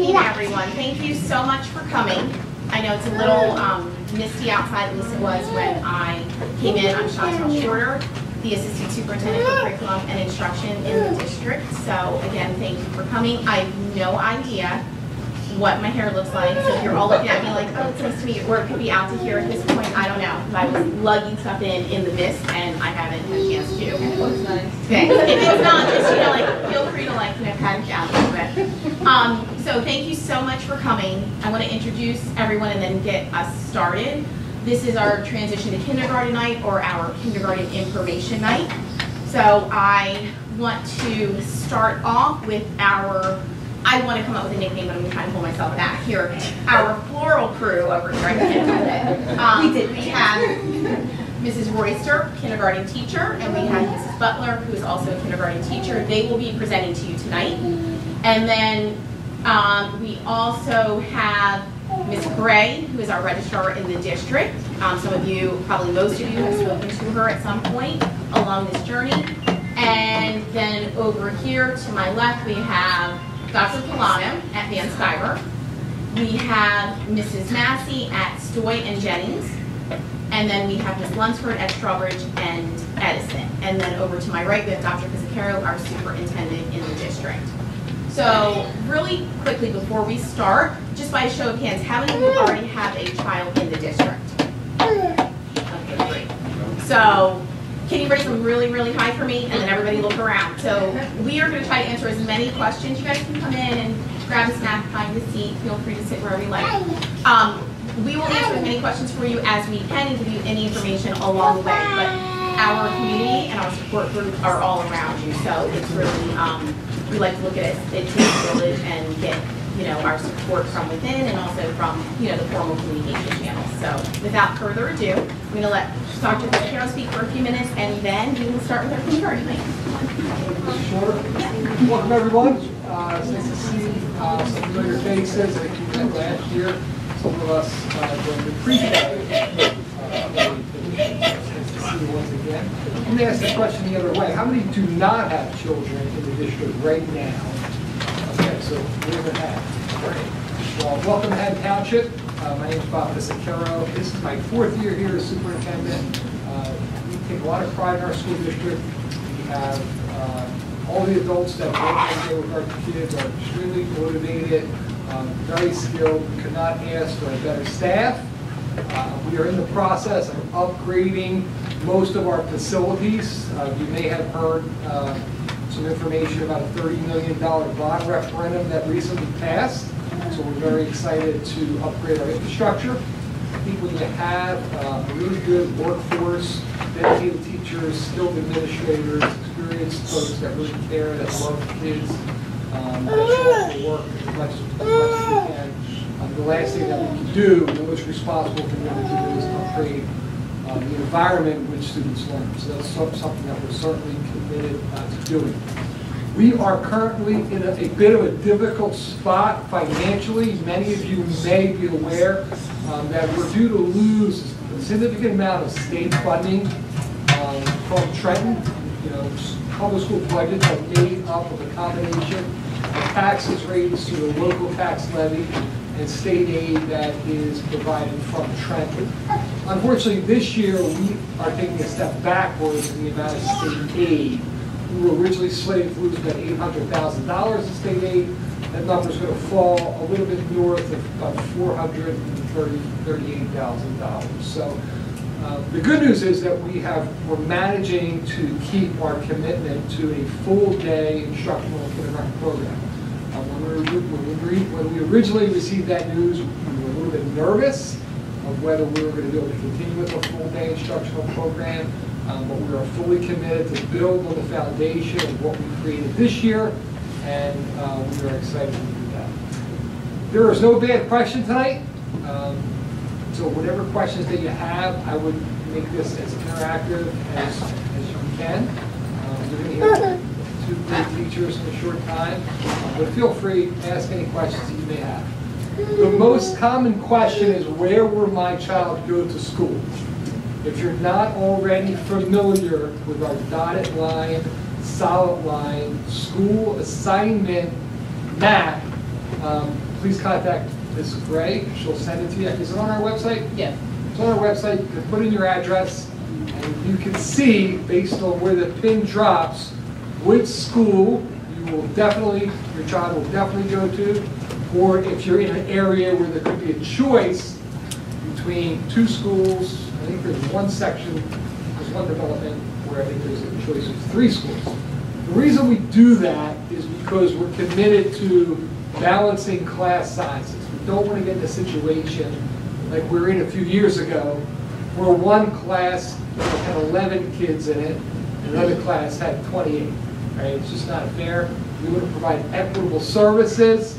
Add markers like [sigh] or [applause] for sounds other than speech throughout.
evening, everyone. Thank you so much for coming. I know it's a little um, misty outside, at least it was when I came in. I'm Chantel Shorter, the Assistant Superintendent for Curriculum and Instruction in the district. So again, thank you for coming. I have no idea what my hair looks like, so if you're all looking at me like, oh, it's nice to meet you, or it could be out to here at this point, I don't know. But I was lugging stuff in in the mist, and I haven't had a chance to. It looks nice. Okay, if it's not, just, you know, like, feel free to like, you know, pat it down a little bit. Um, so thank you so much for coming. I want to introduce everyone and then get us started. This is our transition to kindergarten night or our kindergarten information night. So I want to start off with our, I want to come up with a nickname, but I'm trying to pull myself back here. Our floral crew over here. I can't do it. Um, We did. We have Mrs. Royster, kindergarten teacher, and we have Mrs. Butler, who is also a kindergarten teacher. They will be presenting to you tonight. And then um, we also have Ms. Gray, who is our registrar in the district. Um, Some of you, probably most of you, have spoken to her at some point along this journey. And then over here to my left, we have Dr. Polano at Van Sciver. We have Mrs. Massey at Stoy and Jennings. And then we have Ms. Lunsford at Strawbridge and Edison. And then over to my right, we have Dr. Fisicaro, our superintendent in the district. So really quickly before we start, just by a show of hands, how many of you already have a child in the district? So can you raise them really, really high for me? And then everybody look around. So we are going to try to answer as many questions. You guys can come in and grab a snack, find a seat. Feel free to sit wherever you like. Um, we will answer as many questions for you as we can and give you any information along the way. But our community and our support group are all around you. So it's really, um, we like to look at it, it takes a village and get, you know, our support from within and also from, you know, the formal communication channels. So without further ado, I'm going to let Dr. Carroll speak for a few minutes and then we will start with our night. Sure. Welcome, everyone. Uh, It's nice to see uh, some familiar faces. I think met last year. Some of us uh, joined the pre-K. uh, It's nice to see you once again. Let me ask the question the other way. How many do not have children in the district right now? Okay, so we have a hat. Great. Well, welcome to Haddon Township. Uh, My name is Bob Fisicaro. This is my fourth year here as superintendent. Uh, We take a lot of pride in our school district. We have uh, all the adults that work every day with our kids are extremely motivated, um, very skilled, could not ask for a better staff. Uh, We are in the process of upgrading most of our facilities. Uh, You may have heard uh, some information about a $30 million bond referendum that recently passed. So we're very excited to upgrade our infrastructure. I think when you have uh, a really good workforce, dedicated teachers, skilled administrators, experienced folks that really care, that love kids, um, that show up for work as much as as much as we can. Um, The last thing that we can do, the most responsible thing that we can do is upgrade uh, the environment in which students learn. So that's something that we're certainly committed uh, to doing. We are currently in a a bit of a difficult spot financially. Many of you may be aware um, that we're due to lose a significant amount of state funding um, from Trenton. You know, public school budgets are made up of a combination of taxes raised through the local tax levy and state aid that is provided from Trenton. Unfortunately, this year, we are taking a step backwards in the amount of state aid. We were originally slated to lose about eight hundred thousand dollars in state aid. That number is gonna fall a little bit north of about four hundred and thirty, thirty-eight thousand dollars. So, uh, the good news is that we have, we're managing to keep our commitment to a full-day instructional kindergarten program. Uh, When when we, when we originally received that news, we were a little bit nervous of whether we were going to be able to continue with a full-day instructional program, um, but we are fully committed to build on the foundation of what we created this year, and uh, we are excited to do that. There is no bad question tonight, um, so whatever questions that you have, I would make this as interactive as, as you can. Um, You're going to hear two great teachers in a short time, but feel free to ask any questions that you may have. The most common question is, where will my child go to school? If you're not already familiar with our dotted line, solid line, school assignment map, um, please contact Ms. Gray. She'll send it to you. Is it on our website? Yes. It's on our website. You can put in your address, and you can see, based on where the pin drops, which school you will definitely, your child will definitely go to, or if you're in an area where there could be a choice between two schools, I think there's one section, there's one development where I think there's a choice of three schools. The reason we do that is because we're committed to balancing class sizes. We don't want to get in a situation like we were in a few years ago, where one class had 11 kids in it, and another class had 28. Right? It's just not fair. We want to provide equitable services,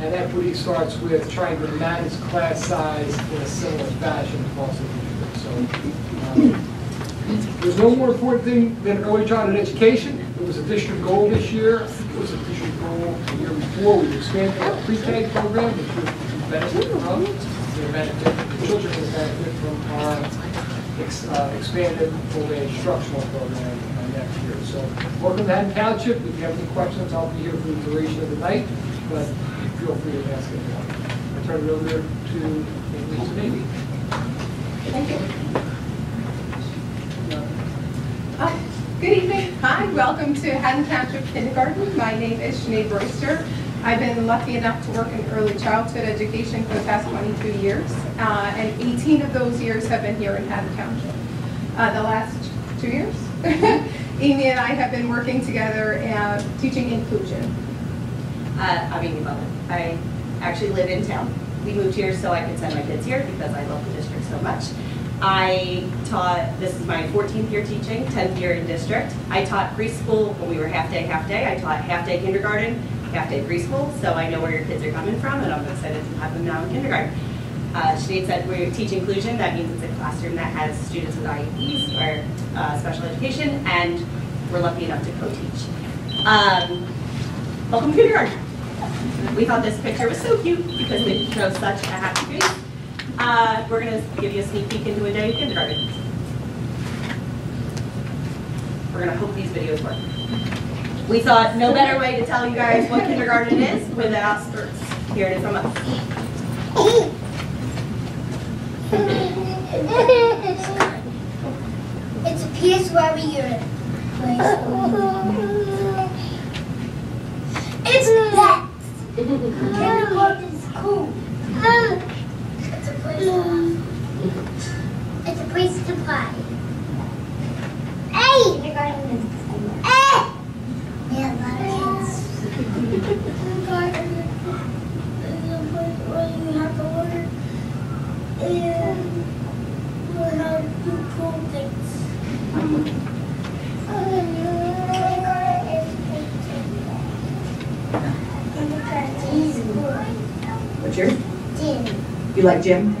and equity starts with trying to manage class size in a similar fashion across the district. So, um, there's no more important thing than early childhood education. It was a district goal this year. It was a district goal the year before. We expanded our pre-K program, which we benefit from. Benefit, the children will benefit from our ex- uh, expanded full-day instructional program uh. So welcome to Haddon Township. If you have any questions, I'll be here for the duration of the night, but feel free to ask anyone. I turn it over to Lisa Navy. Thank you. Uh, Good evening. Hi, welcome to Haddon Township Kindergarten. My name is Sinead Royster. I've been lucky enough to work in early childhood education for the past 22 years, uh, and 18 of those years have been here in Haddon Township. Uh, The last two years, [laughs] Amy and I have been working together uh, teaching inclusion. Uh, I'm Amy Butler. I actually live in town. We moved here so I could send my kids here because I love the district so much. I taught, this is my 14th year teaching, 10th year in district. I taught preschool when we were half day, half day. I taught half day kindergarten, half day preschool, so I know where your kids are coming from and I'm excited to have them now in kindergarten. Uh, Sinead said we teach inclusion, that means it's a classroom that has students with IEPs or uh, special education, and we're lucky enough to co-teach. Um, welcome to kindergarten. We thought this picture was so cute because it shows such a happy face. Uh, we're going to give you a sneak peek into a day of kindergarten. We're going to hope these videos work. We thought no better way to tell you guys what kindergarten is without hearing it from us. [laughs] It's a place where we are. It's that. Kindergarten is cool. It's a place. It's a place to play. Hey, eh! kindergarten is cool. Hey. Yeah, a lot of kids. Kindergarten is a place where you have to What's yours? You like Jim?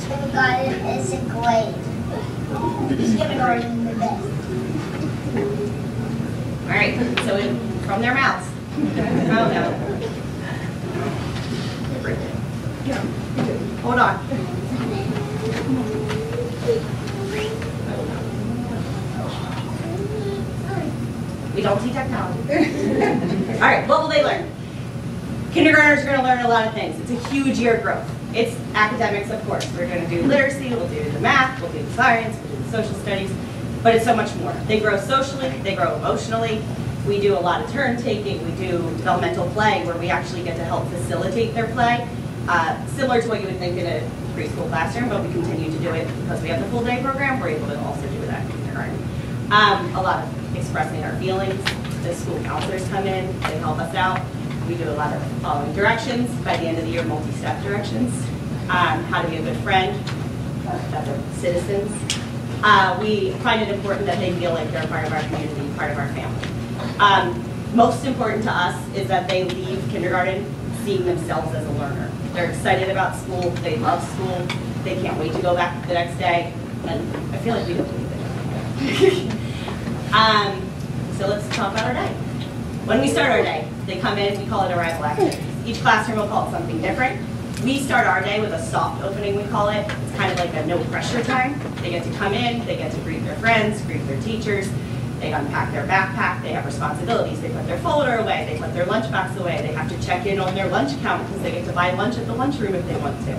Kindergarten is a great. Kindergarten is the best. All right, so in, from their mouths. Mouth out. Hold on. We don't see technology. [laughs] All right, what will they learn? Kindergartners are going to learn a lot of things. It's a huge year of growth. It's academics, of course. We're going to do literacy, we'll do the math, we'll do the science, we'll do the social studies, but it's so much more. They grow socially, they grow emotionally. We do a lot of turn taking, we do developmental play where we actually get to help facilitate their play, uh, similar to what you would think in a preschool classroom, but we continue to do it because we have the full day program. We're able to also do that in kindergarten. Um, a lot of expressing our feelings. The school counselors come in, they help us out. We do a lot of following directions. By the end of the year, multi-step directions. Um, how to be a good friend, better citizens. Uh, we find it important that they feel like they're part of our community, part of our family. Um, most important to us is that they leave kindergarten seeing themselves as a learner. They're excited about school, they love school, they can't wait to go back the next day, and I feel like we don't believe [laughs] it. um, so let's talk about our day. When we start our day, they come in, we call it arrival activities. Each classroom will call it something different. We start our day with a soft opening, we call it. It's kind of like a no pressure time. They get to come in, they get to greet their friends, greet their teachers. They unpack their backpack, they have responsibilities, they put their folder away, they put their lunchbox away, they have to check in on their lunch count because they get to buy lunch at the lunchroom if they want to.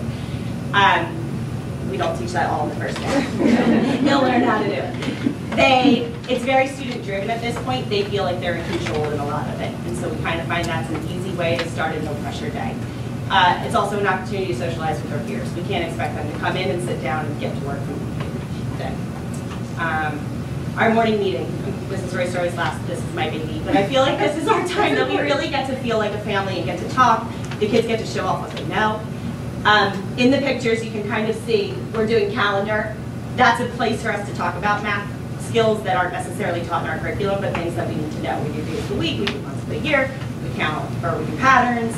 Um, we don't teach that all in the first day. [laughs] They'll learn how to do it. They, it's very student driven at this point. They feel like they're in control in a lot of it. And so we kind of find that's an easy way to start a no pressure day. Uh, it's also an opportunity to socialize with our peers. We can't expect them to come in and sit down and get to work from the day. Um, our morning meeting, Mrs. Royce always last, this is my baby, but I feel like this is our time that we really get to feel like a family and get to talk. The kids get to show off what they know. Um, in the pictures, you can kind of see we're doing calendar. That's a place for us to talk about math skills that aren't necessarily taught in our curriculum, but things that we need to know. We do days of the week, we do months of the year, we count, or we do patterns.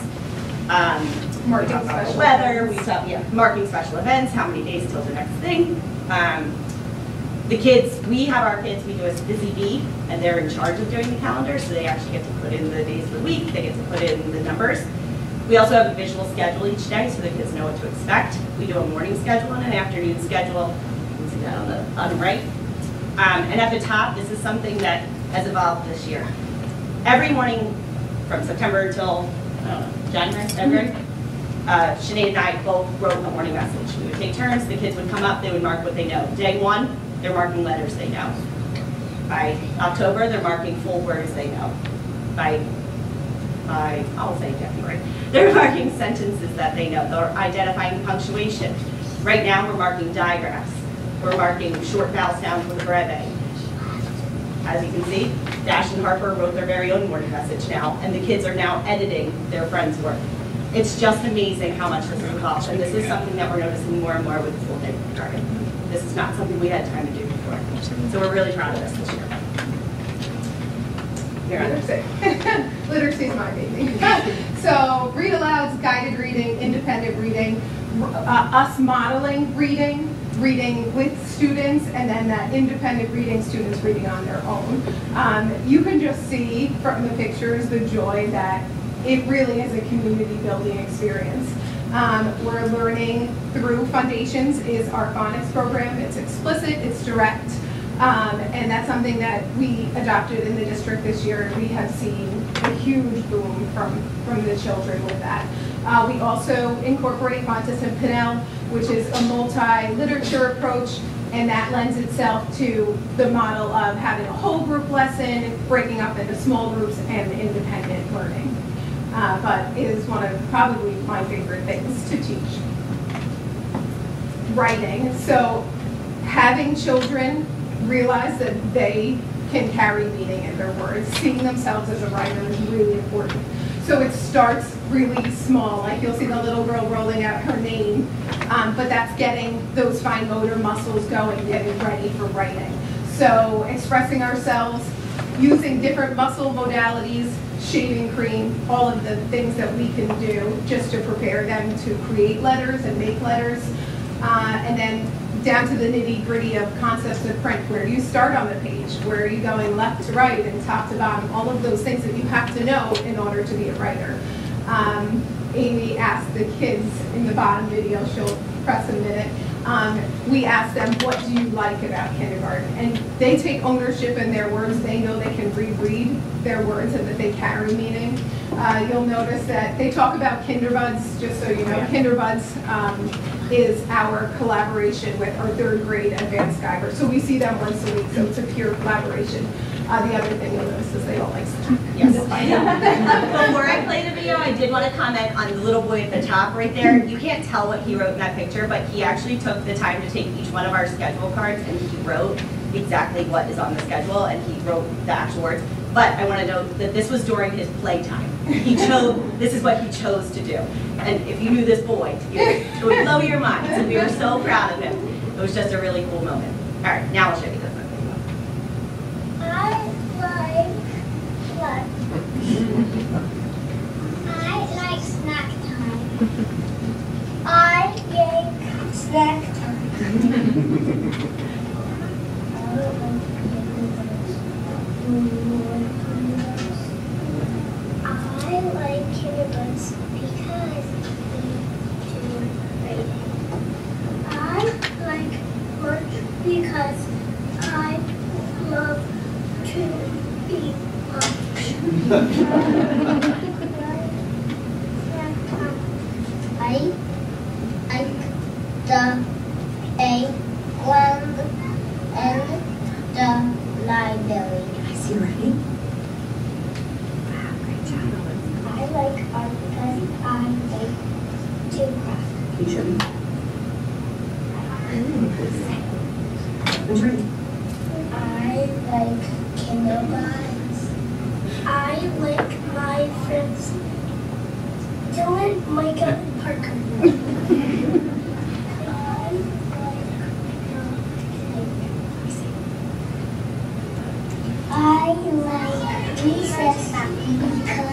Um, we Marking talk about special weather, we events. talk, yeah, marking special events, how many days till the next thing. Um, the kids, we have our kids, we do a busy bee, and they're in charge of doing the calendar, so they actually get to put in the days of the week, they get to put in the numbers. We also have a visual schedule each day, so the kids know what to expect. We do a morning schedule and an afternoon schedule. You can see that on the, on the right. Um, and at the top, this is something that has evolved this year. Every morning from September until, I know, January, February, uh, Sinead and I both wrote a morning message. We would take turns, the kids would come up, they would mark what they know. Day one, they're marking letters they know. By October, they're marking full words they know. By, by, I'll say January, [laughs] they're marking sentences that they know. They're identifying punctuation. Right now, we're marking digraphs. We're marking short vowel sounds with a breve. As you can see, Dash and Harper wrote their very own morning message now, and the kids are now editing their friends' work. It's just amazing how much this has evolved, and this is something that we're noticing more and more with the full day kindergarten. This is not something we had time to do before. So we're really proud of this this year. Literacy. [laughs] Literacy is my baby. [laughs] so read alouds, guided reading, independent reading, uh, us modeling reading, reading with students, and then that independent reading, students reading on their own. Um, you can just see from the pictures the joy that it really is a community building experience. Um, we're learning through Foundations is our phonics program. It's explicit, it's direct, um, and that's something that we adopted in the district this year, we have seen a huge boom from, from the children with that. Uh, we also incorporate Fountas and Pinnell, which is a multi-literature approach, and that lends itself to the model of having a whole group lesson, breaking up into small groups, and independent learning. Uh, but is one of probably my favorite things to teach. Writing. So having children realize that they can carry meaning in their words, seeing themselves as a writer is really important. So it starts really small, like you'll see the little girl rolling out her name, um, but that's getting those fine motor muscles going, getting ready for writing. So expressing ourselves, using different muscle modalities, shaving cream, all of the things that we can do just to prepare them to create letters and make letters. Uh, and then down to the nitty gritty of concepts of print, where you start on the page? Where are you going left to right and top to bottom? All of those things that you have to know in order to be a writer. Um, Amy asked the kids in the bottom video, she'll press a minute, um, we ask them, what do you like about kindergarten? And they take ownership in their words. They know they can reread their words and that they carry meaning. Uh, you'll notice that they talk about Kinderbuds, just so you know. Kinderbuds um, is our collaboration with our third grade at Van Sciver. So we see them once a week, so it's a pure collaboration. Uh, the other thing you'll notice is they all like snack. Yes. [laughs] Before I play the video, I did want to comment on the little boy at the top right there. You can't tell what he wrote in that picture, but he actually took the time to take each one of our schedule cards and he wrote exactly what is on the schedule and he wrote the actual words. But I want to note that this was during his playtime. He [laughs] chose, this is what he chose to do. And if you knew this boy, it would blow your mind. So [laughs] we were so proud of him. It was just a really cool moment. All right, now I'll show you this one. I I like snack time. I like snack time. 何?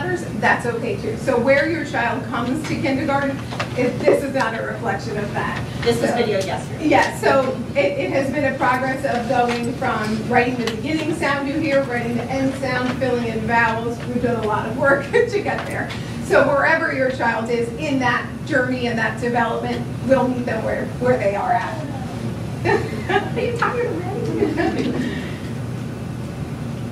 Letters, that's okay too. So where your child comes to kindergarten, if this is not a reflection of that. This was So- video yesterday. Yeah, so it, it has been a progress of going from writing the beginning sound you hear, writing the end sound, filling in vowels. We've done a lot of work [laughs] to get there. So wherever your child is in that journey and that development, we'll meet them where, where they are at. [laughs] Are you tired already? [laughs]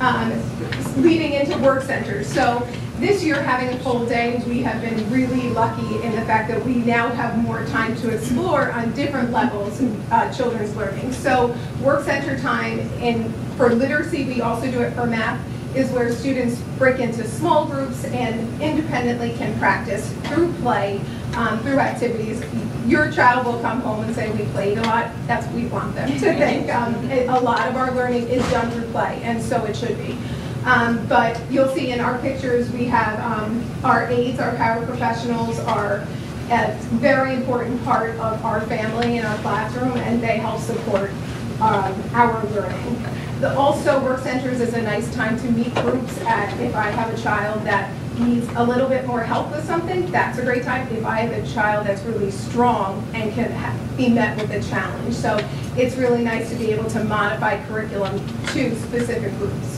um, leading into work centers. So this year, having a full day, we have been really lucky in the fact that we now have more time to explore on different levels uh, children's learning. So work center time in for literacy, we also do it for math, is where students break into small groups and independently can practice through play, um, through activities. Your child will come home and say, we played a lot. That's what we want them to think. Um, a lot of our learning is done through play, and so it should be. Um, but you'll see in our pictures, we have um, our aides, our paraprofessionals are a very important part of our family in our classroom, and they help support um, our learning. The also work centers is a nice time to meet groups at, if I have a child that needs a little bit more help with something, that's a great time. If I have a child that's really strong and can be met with a challenge. So it's really nice to be able to modify curriculum to specific groups.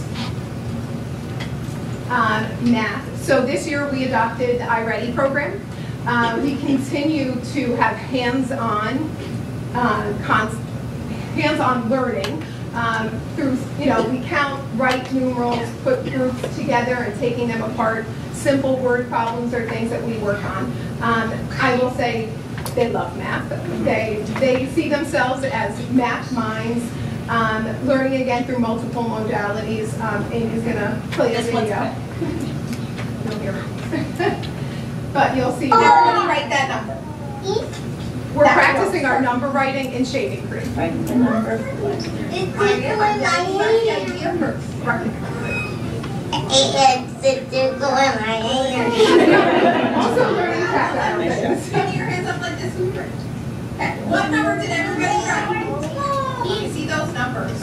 Um, math. So this year we adopted the iReady program. Uh, we continue to have hands-on, uh, hands-on learning um, through, you know, we count, write numerals, put groups together and taking them apart. Simple word problems are things that we work on. Um, I will say they love math. They, they see themselves as math minds. Um, learning again through multiple modalities. Um, Amy's gonna play a This one's video. You'll [laughs] hear it. [laughs] But you'll see, everybody write that number. We're That practicing our number writing in shaving cream. Write the number. It's just going my hand. It's just going my. Also learning tactile things. Put your hands up like this. What number did everybody write? You see those numbers?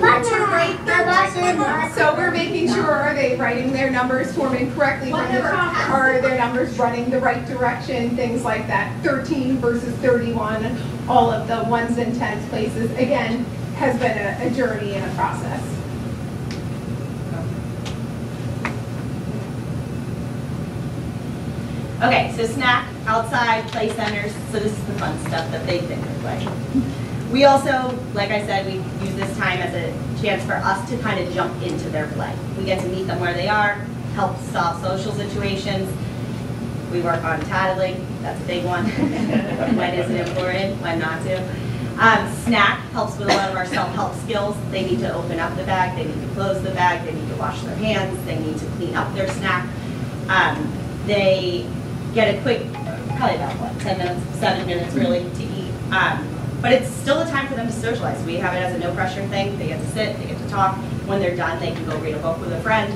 What's your right? So we're making sure, are they writing their numbers forming correctly from the top? Are their numbers running the right direction, things like that? 13 versus 31, all of the ones and tens places, again, has been a, a journey and a process. Okay, so snack, outside, play centers, so this is the fun stuff that they think of like. We also, like I said, we use this time as a chance for us to kind of jump into their play. We get to meet them where they are, help solve social situations. We work on tattling, that's a big one. [laughs] When is it important, when not to. Um, snack helps with a lot of our self-help skills. They need to open up the bag, they need to close the bag, they need to wash their hands, they need to clean up their snack. Um, they get a quick, probably about what, 10 minutes, seven minutes really to eat. Um, but it's still a time for them to socialize. We have it as a no pressure thing. They get to sit, they get to talk. When they're done, they can go read a book with a friend.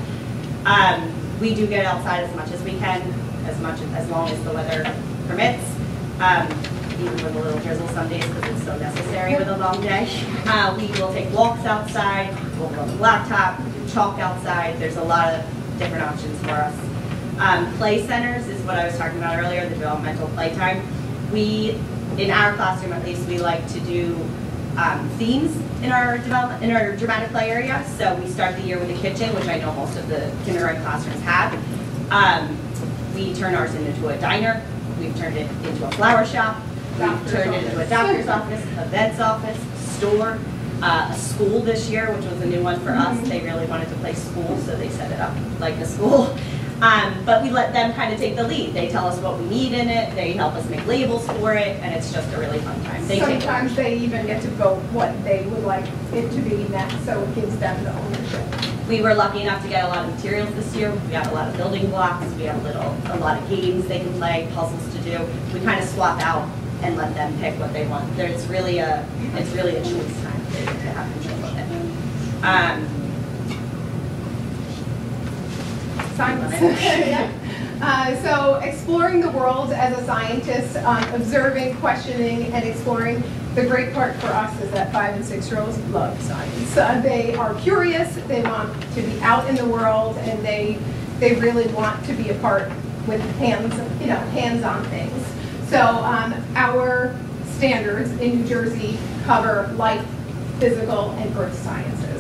Um, we do get outside as much as we can, as much as long as the weather permits. Um, even with a little drizzle some days because it's so necessary with a long day. Uh, we will take walks outside, we'll go on the blacktop, do chalk outside. There's a lot of different options for us. Um, play centers is what I was talking about earlier, the developmental playtime. We, in our classroom at least, we like to do um, themes in our development, in our dramatic play area. So we start the year with a kitchen, which I know most of the kindergarten classrooms have. Um, we turn ours into a diner. We've turned it into a flower shop. We've turned it into a doctor's office, a vet's office, store, uh, a school this year, which was a new one for us. Mhm. They really wanted to play school, so they set it up like a school. Um, but we let them kind of take the lead. They tell us what we need in it. They help us make labels for it, and it's just a really fun time. They Sometimes they even get to vote what they would like it to be next, so it gives them the ownership. We were lucky enough to get a lot of materials this year. We got a lot of building blocks. We have a little, a lot of games they can play, puzzles to do. We kind of swap out and let them pick what they want. There's really a, it's really a choice time to, to have control of it. Um, Yeah. [laughs] Uh, So exploring the world as a scientist, um, observing, questioning, and exploring. The great part for us is that five and six-year-olds love science. Uh, They are curious, they want to be out in the world, and they, they really want to be a part with hands, you know, hands-on things. So um, our standards in New Jersey cover life, physical, and earth sciences.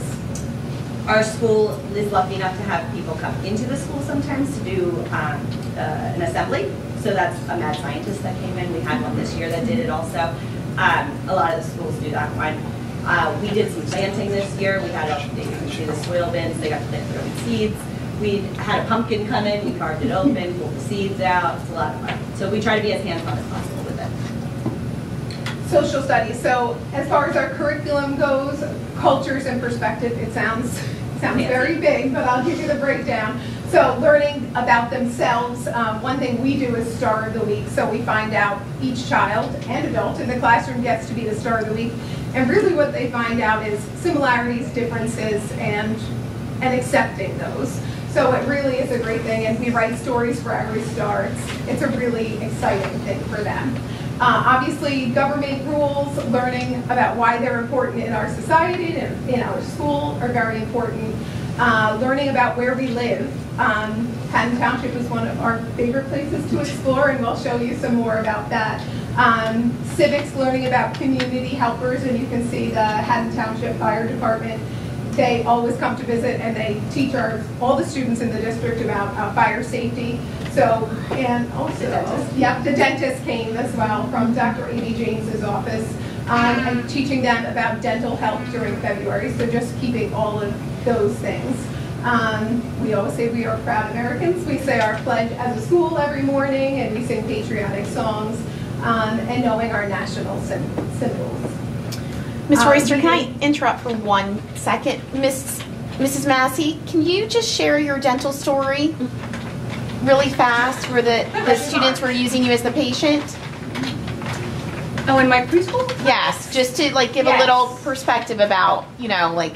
Our school is lucky enough to have people come into the school sometimes to do um, uh, an assembly. So that's a mad scientist that came in. We had one this year that did it also. Um, A lot of the schools do that one. Uh, We did some planting this year. We had, you can the soil bins, they got to plant their own seeds. We had a pumpkin come in, we carved it open, pulled the seeds out. It's a lot of fun. So we try to be as hands-on as possible with it. Social studies, so as far as our curriculum goes, cultures and perspective, it sounds, sounds very big, but I'll give you the breakdown. So learning about themselves, um, one thing we do is star of the week, so we find out each child and adult in the classroom gets to be the star of the week. And really what they find out is similarities, differences, and, and accepting those. So it really is a great thing, and we write stories for every star. It's, it's a really exciting thing for them. Uh, Obviously, government rules, learning about why they're important in our society and in our school are very important. Uh, Learning about where we live. Um, Haddon Township is one of our favorite places to explore, and we'll show you some more about that. Um, Civics, learning about community helpers, and you can see the Haddon Township Fire Department they always come to visit and they teach our, all the students in the district about uh, fire safety. So, and also, yep, the dentist came as well from Dr. Amy James's office, um, and teaching them about dental health during February. So just keeping all of those things. Um, we always say we are proud Americans. We say our pledge as a school every morning, and we sing patriotic songs, um, and knowing our national sym- symbols. Ms. Um, Royster, can I interrupt for one second? Miss, Mrs. Massey, can you just share your dental story really fast where the, the students were using you as the patient? Oh, in my preschool? Yes, just to like give a little perspective about, you know, like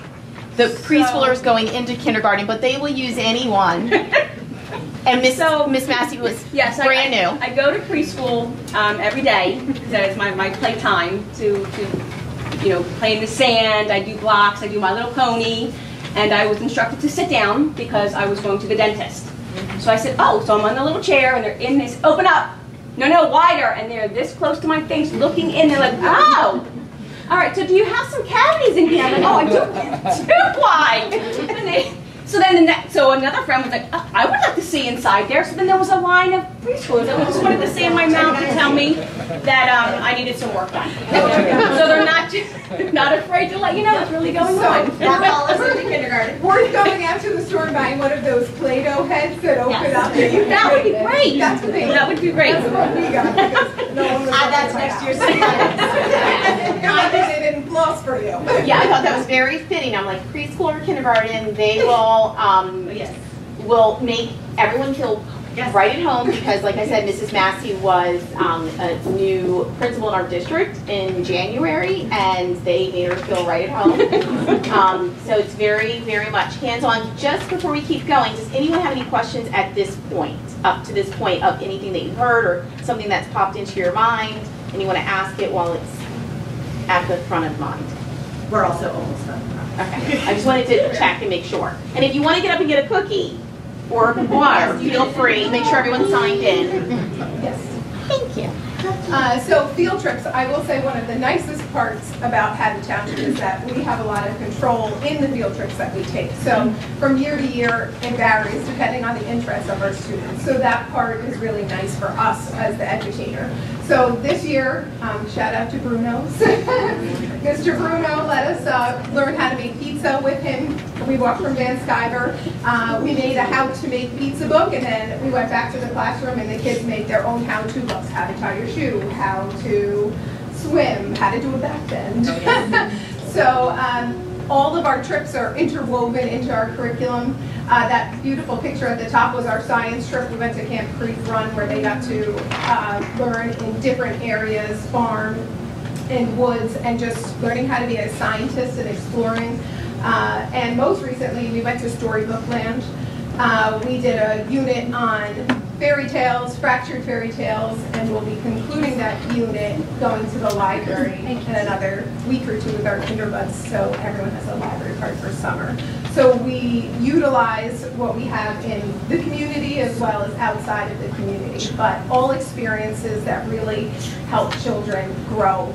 the preschoolers going into kindergarten, but they will use anyone. [laughs] And Miss, So- Miss Massey was Yes, brand I, new. I go to preschool um, every day. That is my, my play time to, to, you know, play in the sand. I do blocks. I do My Little Pony. And I was instructed to sit down because I was going to the dentist. So I said, oh, so I'm on the little chair and they're in this, open up. No, no, wider. And they're this close to my face looking in. They're like, oh. All right, so do you have some cavities in here? I'm like, oh, I do. [laughs] Too wide. And they, so then the next, so another friend was like, oh, I would like to see inside there. So then there was a line of preschoolers that just wanted to see in my mouth to tell me that um, I needed some work done. [laughs] so they're not [laughs] not afraid to let you know what's really going So- on. [laughs] That's all us in kindergarten. Worth going out to the store and buying one of those Play-Doh heads that open Yes. up. and you can That would be play great. That's what they. That would be great. That's what we got no one was Add that at to my next house. year's. For you. [laughs] Yeah, I thought that was very fitting. I'm like preschool or kindergarten, they [laughs] will, um, Yes. will make everyone feel Yes. right at home [laughs] because like I said, Mrs. Massey was, um, a new principal in our district in January and they made her feel right at home. Um, so it's very, very much hands-on. Just before we keep going, does anyone have any questions at this point, up to this point of anything that you've heard or something that's popped into your mind and you want to ask it while it's at the front of mind? We're also almost done. Okay, I just wanted to check and make sure. And if you want to get up and get a cookie or water, feel free, make sure everyone's signed in. Yes. Thank you. Uh, So field trips, I will say one of the nicest parts about Haddon Township is that we have a lot of control in the field trips that we take. So from year to year, it varies depending on the interests of our students. So that part is really nice for us as the educator. So this year, um, shout out to Bruno. [laughs] Mr. Bruno let us uh, learn how to make pizza with him. We walked from Van Sciver. Uh, We made a how to make pizza book and then we went back to the classroom and the kids made their own how-to books. How to tie your shoe, how to swim, how to do a back bend. [laughs] So um, all of our trips are interwoven into our curriculum. Uh, That beautiful picture at the top was our science trip. We went to Camp Creek Run where they got to uh, learn in different areas, farm, in woods, and just learning how to be a scientist and exploring. Uh, And most recently, we went to Storybook Land. Uh, We did a unit on fairy tales, fractured fairy tales, and we'll be concluding that unit going to the library in another week or two with our kinderbuds, so everyone has a library card for summer. So we utilize what we have in the community as well as outside of the community, but all experiences that really help children grow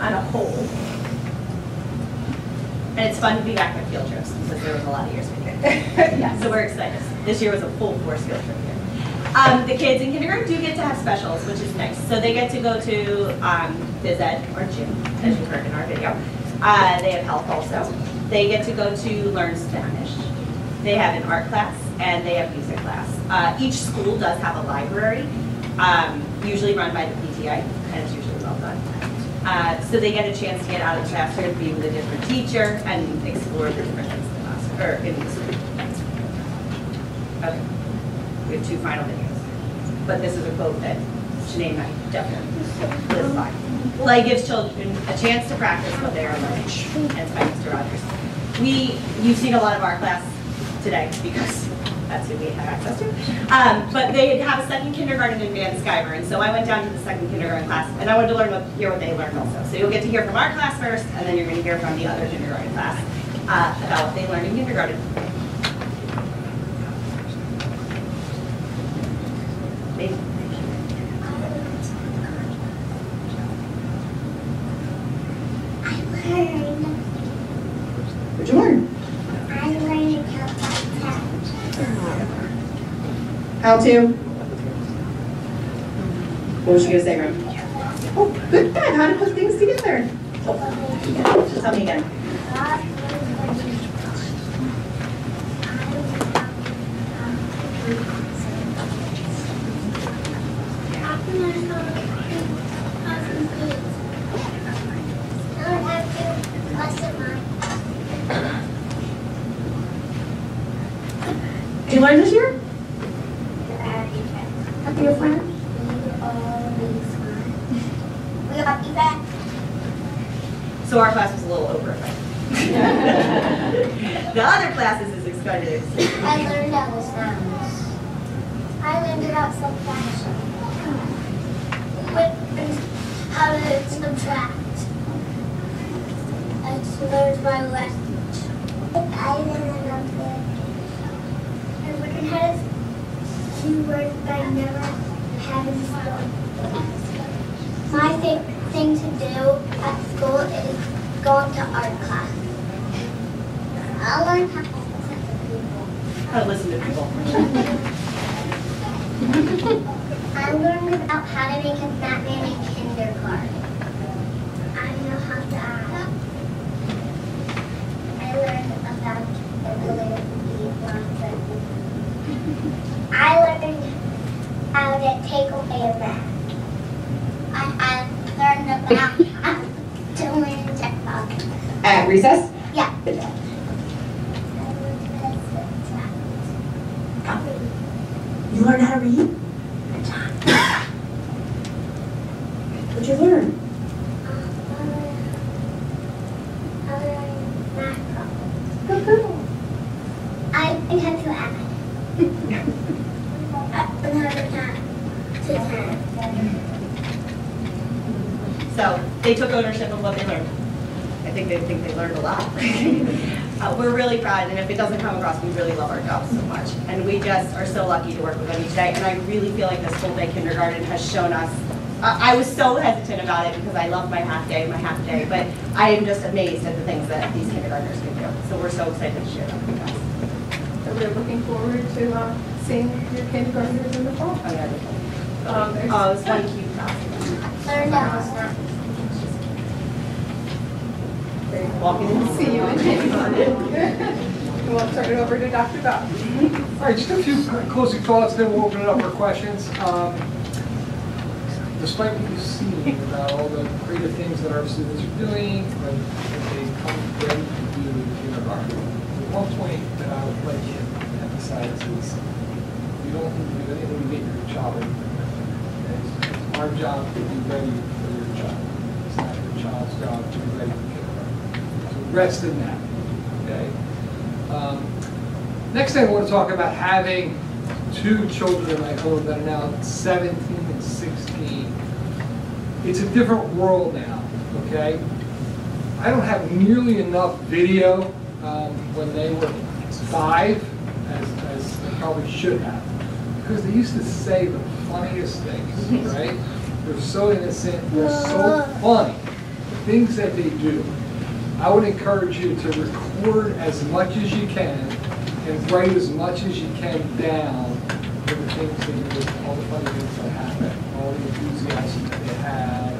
on a whole. And it's fun to be back on field trips because there was a lot of years we did. [laughs] Yes. So we're excited. This year was a full force field trip here. Um, the kids in kindergarten do get to have specials, which is nice. So they get to go to, um, phys ed or gym, as you heard in our video. Uh, they have health also. They get to go to learn Spanish. They have an art class and they have music class. Uh, each school does have a library, um, usually run by the PTI, and it's usually well done. Uh, so they get a chance to get out of the classroom, be with a different teacher, and explore different things in class, or in the school. Okay. We have two final videos. But this is a quote that Sinead and I definitely live by. Play gives children a chance to practice what they are learning. And it's by Mr. Rogers. We, you've seen a lot of our class today because that's who we have access to. Um, but they have a second kindergarten in Van Sciver, and so I went down to the second kindergarten class, and I wanted to learn what, hear what they learned also. So you'll get to hear from our class first, and then you're going to hear from the other kindergarten class uh, about what they learned in kindergarten. Maybe. I learned, What'd you learn? I learned how to How to? What was she gonna say, Ron? Oh, good, good, how to put things together. Tell me again. Did you learn this year? How to be a friend? We got you back. So our class was a little over. [laughs] The other classes is excited. I learned about sounds. I learned about subtraction. Learned how to subtract. I learned my language. I learned about the. I learned how to words that I never had in school. My favorite thing to do at school is go to art class. I learned how to listen to people. How to listen to people. I learned about how to make a Batman and Kinder card. I know how to act. I learned about nonsense. I [laughs] learned how to take away a. I, I learned about how to learn TikTok. recess? Yeah. Good job. You learn how to read? What'd you learn? Go, go. I I have to add. One hundred times to ten. So they took ownership of what they learned. I think they think they learned a lot. uh, proud, and if it doesn't come across, we really love our jobs so much. And we just are so lucky to work with them each day. And I really feel like this full day kindergarten has shown us. I was so hesitant about it because I love my half day, my half day, but I am just amazed at the things that these kindergartners can do. So we're so excited to share them with you guys. So we're looking forward to uh, seeing your kindergartners in the fall. Oh, yeah, they- Um, Oh, it's one cute class. Learn that. Walking in. See you in kindergarten. And we'll turn it over to Dr. Bell. All right, just a few closing thoughts, then we'll open it up for questions. Um, Despite what you've seen about all the creative things that our students are doing, when they come ready to do in kindergarten, the one point that I would like to emphasize is you don't need to do anything to get your child ready. Okay? It's our job to be ready for your child. It's not your child's job to be ready for kindergarten. So rest in that, okay? Um, Next thing I want to talk about having two children in my home that are now 17 and 16. It's a different world now, okay? I don't have nearly enough video um, when they were five as, as I probably should have. Because they used to say the funniest things, [laughs] right? They're so innocent, they're so [laughs] funny. The things that they do. I would encourage you to record as much as you can and write as much as you can down for the things that you do, all the funny things that happen, all the enthusiasm that they have,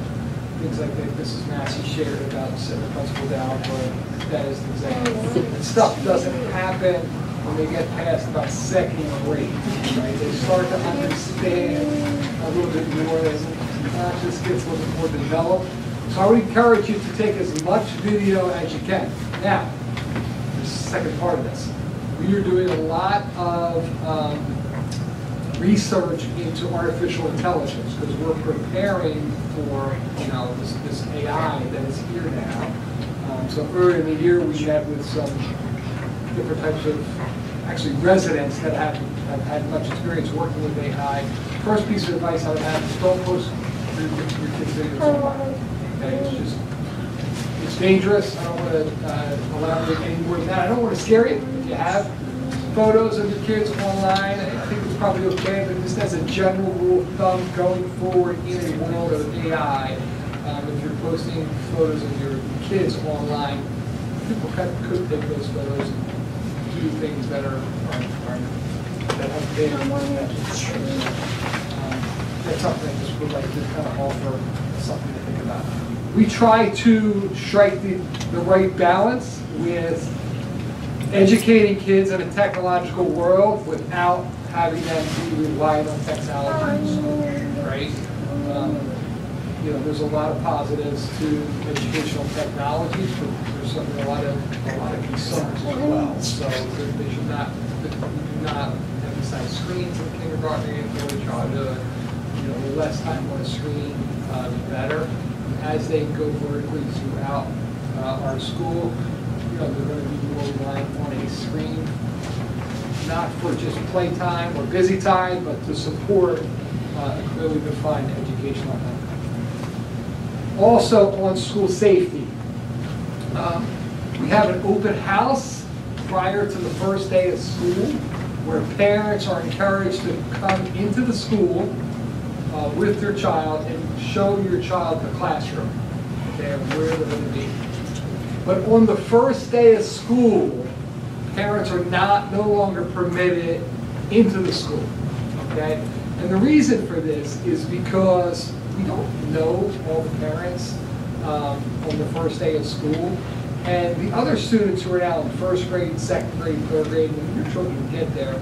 things like that Mrs. Massey shared about setting the principal down for that as an example. Stuff doesn't happen when they get past about second grade, right? They start to understand a little bit more, as the conscious gets a little more developed. So I would encourage you to take as much video as you can. Now, there's a second part of this. We are doing a lot of um, research into artificial intelligence because we're preparing for, you know, this, this AI that is here now. Um, so earlier in the year, we met with some different types of, actually residents that have, have had much experience working with AI. First piece of advice I would have is don't post your, your kids' videos online. Okay, it's just, it's dangerous. I don't want to uh, allow it any more than that. I don't want to scare you. If you have photos of your kids online, I think it's probably okay, but just as a general rule of thumb, going forward in a world of AI, um, if you're posting photos of your kids online, people could, could take those photos and do things that are, are, are that have been um, That's something I just would like to kind of offer, something to think about. We try to strike the, the right balance with educating kids in a technological world without having them be reliant on technologies, right? Um, You know, there's a lot of positives to educational technologies, but there's a lot of, a lot of concerns as well. So they they should not, we do not emphasize screens in kindergarten and early childhood. You know, the less time on a screen, uh, the better. As they go vertically throughout uh, our school, you know, they're going to be more reliant on a screen, not for just playtime or busy time, but to support uh, a clearly defined educational outcome. Also, on school safety, um, we have an open house prior to the first day of school, where parents are encouraged to come into the school uh, with your child and show your child the classroom, okay, where they're going to be. But on the first day of school, parents are not, no longer permitted into the school, okay? And the reason for this is because we don't know all the parents um, on the first day of school. And the other students who are now in first grade, second grade, third grade, when your children get there,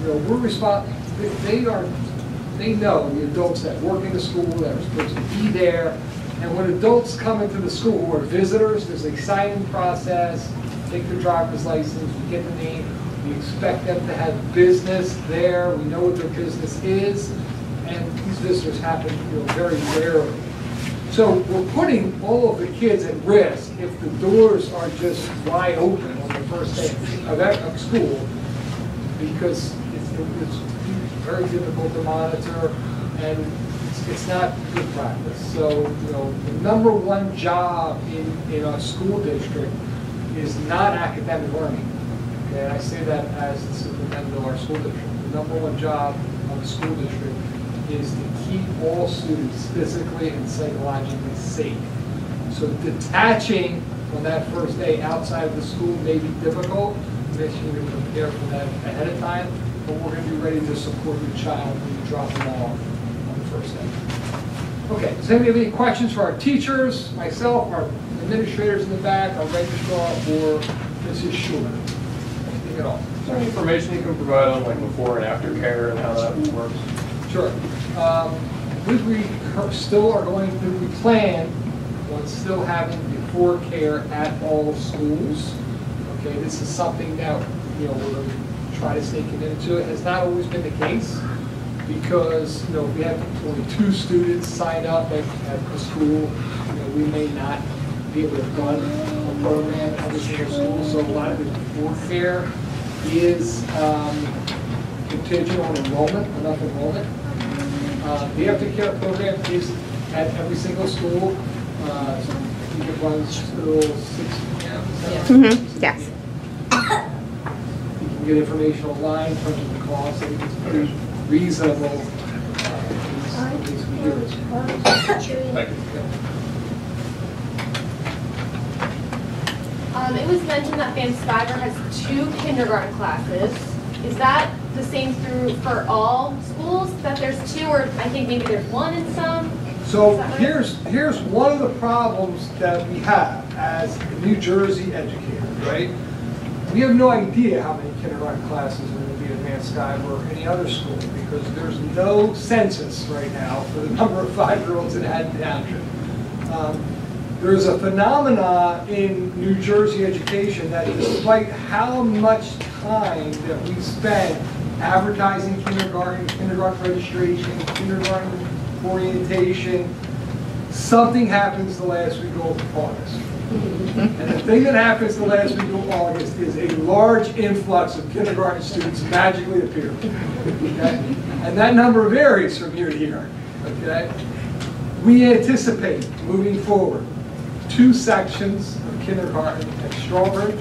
you know, we're respons they- they are, they know the adults that work in the school, that are supposed to be there, and when adults come into the school who are visitors, there's a signing process, take their driver's license, we get the name, we expect them to have business there, we know what their business is, and these visitors happen, you know, very rarely. So we're putting all of the kids at risk if the doors are just wide open on the first day of, of school, because it's, it's very difficult to monitor, and it's, not good practice. So, you know, the number one job in, in our school district is not academic learning. Okay, and I say that as the superintendent of our school district. The number one job of the school district is to keep all students physically and psychologically safe. So detaching on that first day outside of the school may be difficult, make sure you prepare for that ahead of time, but we're going to be ready to support your child when you drop them off on the first day. Okay, does anybody have any questions for our teachers, myself, our administrators in the back, our registrar, or Mrs. Schuler? Anything at all? Is there any information you can provide on like before and after care and how that works? Sure. Um, We, still are going to, we plan on still having before care at all schools. Okay, this is something that, you know, we're try to stay committed to. It has not always been the case because, you know, we have only two students signed up at, at the school. You know, we may not be able to run a program at every single school. So a lot of the before care is um, contingent on enrollment, enough enrollment. Uh, The aftercare program is at every single school. Uh, I think it runs till six P M. is that right? Mhm, yes. You get information online in terms of the cost. I think it's pretty reasonable. uh, at least- we hear it. Thank you. Um, it was mentioned that Van Sciver has two kindergarten classes. Is that the same through, for all schools, that there's two, or I think maybe there's one in some? So Is that right? here's, here's one of the problems that we have as a New Jersey educator, right? We have no idea how many kindergarten classes are going to be Van Sciver or any other school because there's no census right now for the [laughs] number of five-year-olds in Haddon Township. Um, There's a phenomena in New Jersey education that despite how much time that we spend advertising kindergarten, kindergarten registration, kindergarten orientation, something happens the last week of August. And the thing that happens the last week of August is a large influx of kindergarten students magically appear. Okay? And that number varies from year to year. Okay? We anticipate moving forward two sections of kindergarten at Strawbridge,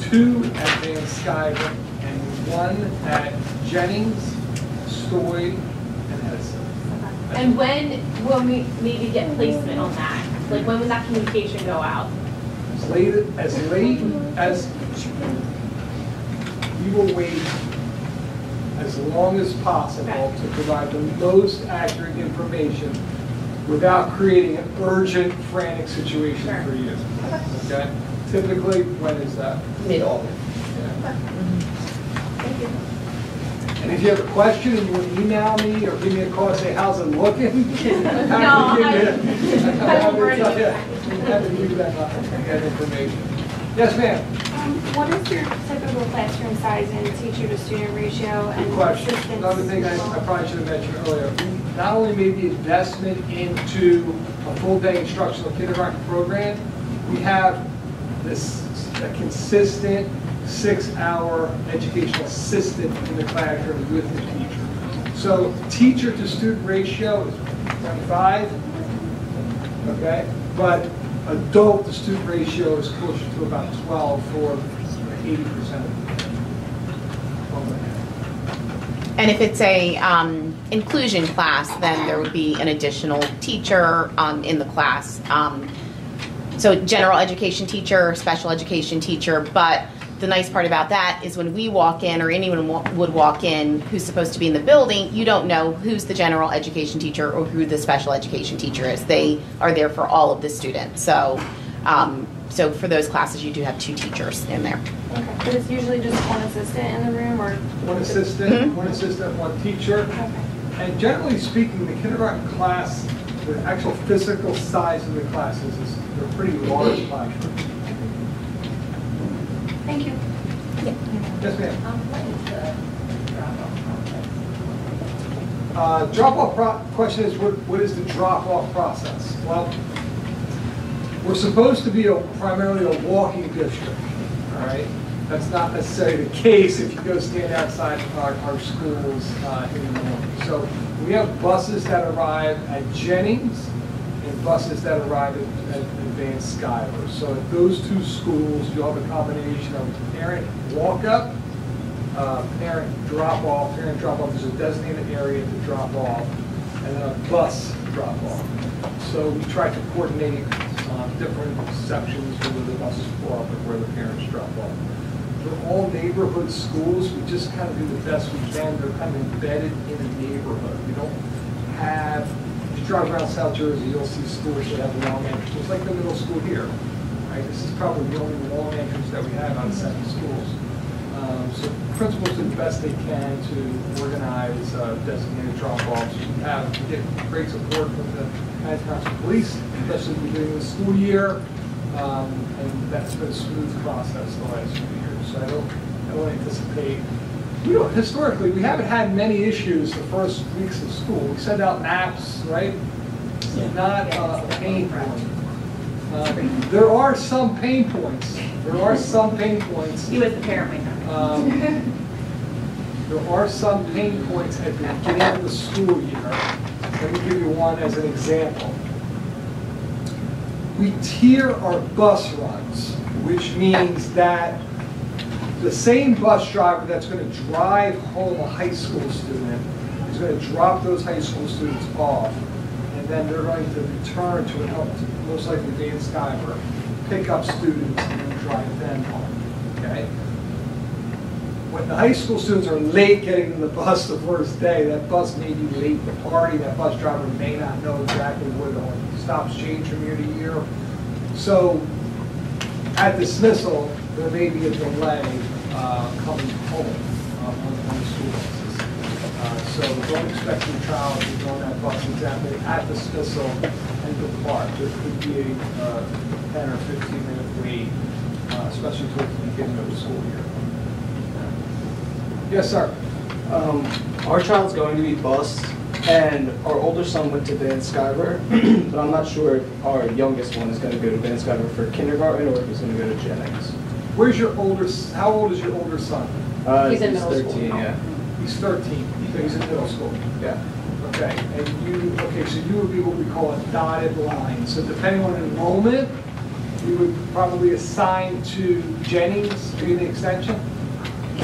two at Van Sciver, and one at Jennings, Stoy, and Edison. And when will we maybe get placement on that? Like, when would that communication go out? As late, as late as, we will wait as long as possible to provide the most accurate information without creating an urgent frantic situation for you. Okay? Typically, when is that? Mid-August. Yeah. Thank you. And if you have a question and you want to email me or give me a call, and say, how's it looking? [laughs] No, I'm [laughs] I- happy to give you- I'm [laughs] I happy will to tell bring you- I'm to give you that, information. Yes, ma'am? Um, What is your typical classroom size and teacher-to-student ratio and Good question. assistants? Another thing I I probably should have mentioned earlier, we not only made the investment into a full-day instructional kindergarten program, we have this, a consistent six-hour educational assistant in the classroom with the teacher. So teacher-to-student ratio is 25, okay? But adult-to-student ratio is closer to about 12 for 80% of the And if it's a um, inclusion class, then there would be an additional teacher um, in the class. Um, So general education teacher, special education teacher, but the nice part about that is when we walk in, or anyone wa- would walk in who's supposed to be in the building, you don't know who's the general education teacher or who the special education teacher is. They are there for all of the students. So, um, so for those classes, you do have two teachers in there. Okay, but it's usually just one assistant in the room or? One assistant, one assistant, one teacher. Okay. And generally speaking, the kindergarten class the actual physical size of the classes is, they're pretty large classrooms. Thank you. Yes, ma'am. Um, what is the drop-off process? Uh, Drop-off pro, question is, what, what is the drop-off process? Well, we're supposed to be a, primarily a walking district, all right? That's not necessarily the case if you go stand outside our, our schools uh, in the morning. So we have buses that arrive at Jennings and buses that arrive at, at at Van Sciver. So at those two schools, you'll have a combination of parent walk-up uh, parent drop-off, parent drop-off, there's a designated area to drop off, and then a bus drop-off. So we try to coordinate uh, different sections where the buses pull up and where the parents drop off. They're all neighborhood schools, we just kind of do the best we can, they're kind of embedded in a neighborhood. We don't have, you drive around South Jersey, you'll see schools that have long entrances, like the middle school here. Right, this is probably the only long entrance that we have on seven schools. Um, So principals do the best they can to organize uh, designated drop-offs. We have, we get great support from the Haddon Township Police, especially beginning of the school year. Um, And that's been a smooth process the last few years. So I don't, I don't anticipate, we don't, historically, we haven't had many issues the first weeks of school. We send out maps, right? It's Not uh, a pain point. Uh, There are some pain points. There are some pain points. He was the parent time. Um, There are some pain points at the beginning of the school year. Let me give you one as an example. We tier our bus runs, which means that the same bus driver that's going to drive home a high school student is going to drop those high school students off, and then they're going to return to an, most likely Van Sciver, pick up students and then drive them home, okay? When the high school students are late getting in the bus the first day, that bus may be late to party, that bus driver may not know exactly where the stops change from year to year. So at dismissal, there may be a delay uh, coming home uh, on the school buses. Uh, So don't expect your child to go on that bus exactly at the dismissal and depart. There could be a uh, 10 or 15 minute wait, uh, especially towards the beginning of the school year. Yes, sir. Um, our child's going to be bused, and our older son went to Van Sciver, [clears throat] but I'm not sure if our youngest one is going to go to Van Sciver for kindergarten or if he's going to go to Jennings. Where's your older, s- how old is your older son? Uh, He's in middle 13, school. yeah. He's 13, so he's in middle school. Yeah. Okay, and you, okay, so you would be what we call a dotted line. So depending on enrollment, you would probably assign to Jennings, are you in the extension?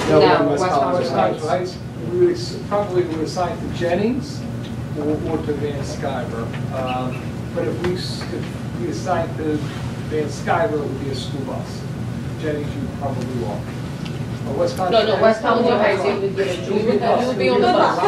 No, we're No, West West Hollywood West College Heights. Heights. We would, ex- probably would assign to Jennings or, or to Van Sciver. Um, But if we, s- if we assign to Van Sciver, it would be a school bus. Jennings, you would probably walk. Or West College. No, no, West Heights? Collinger Heights, you would get a, you would, you would be on the So bus. I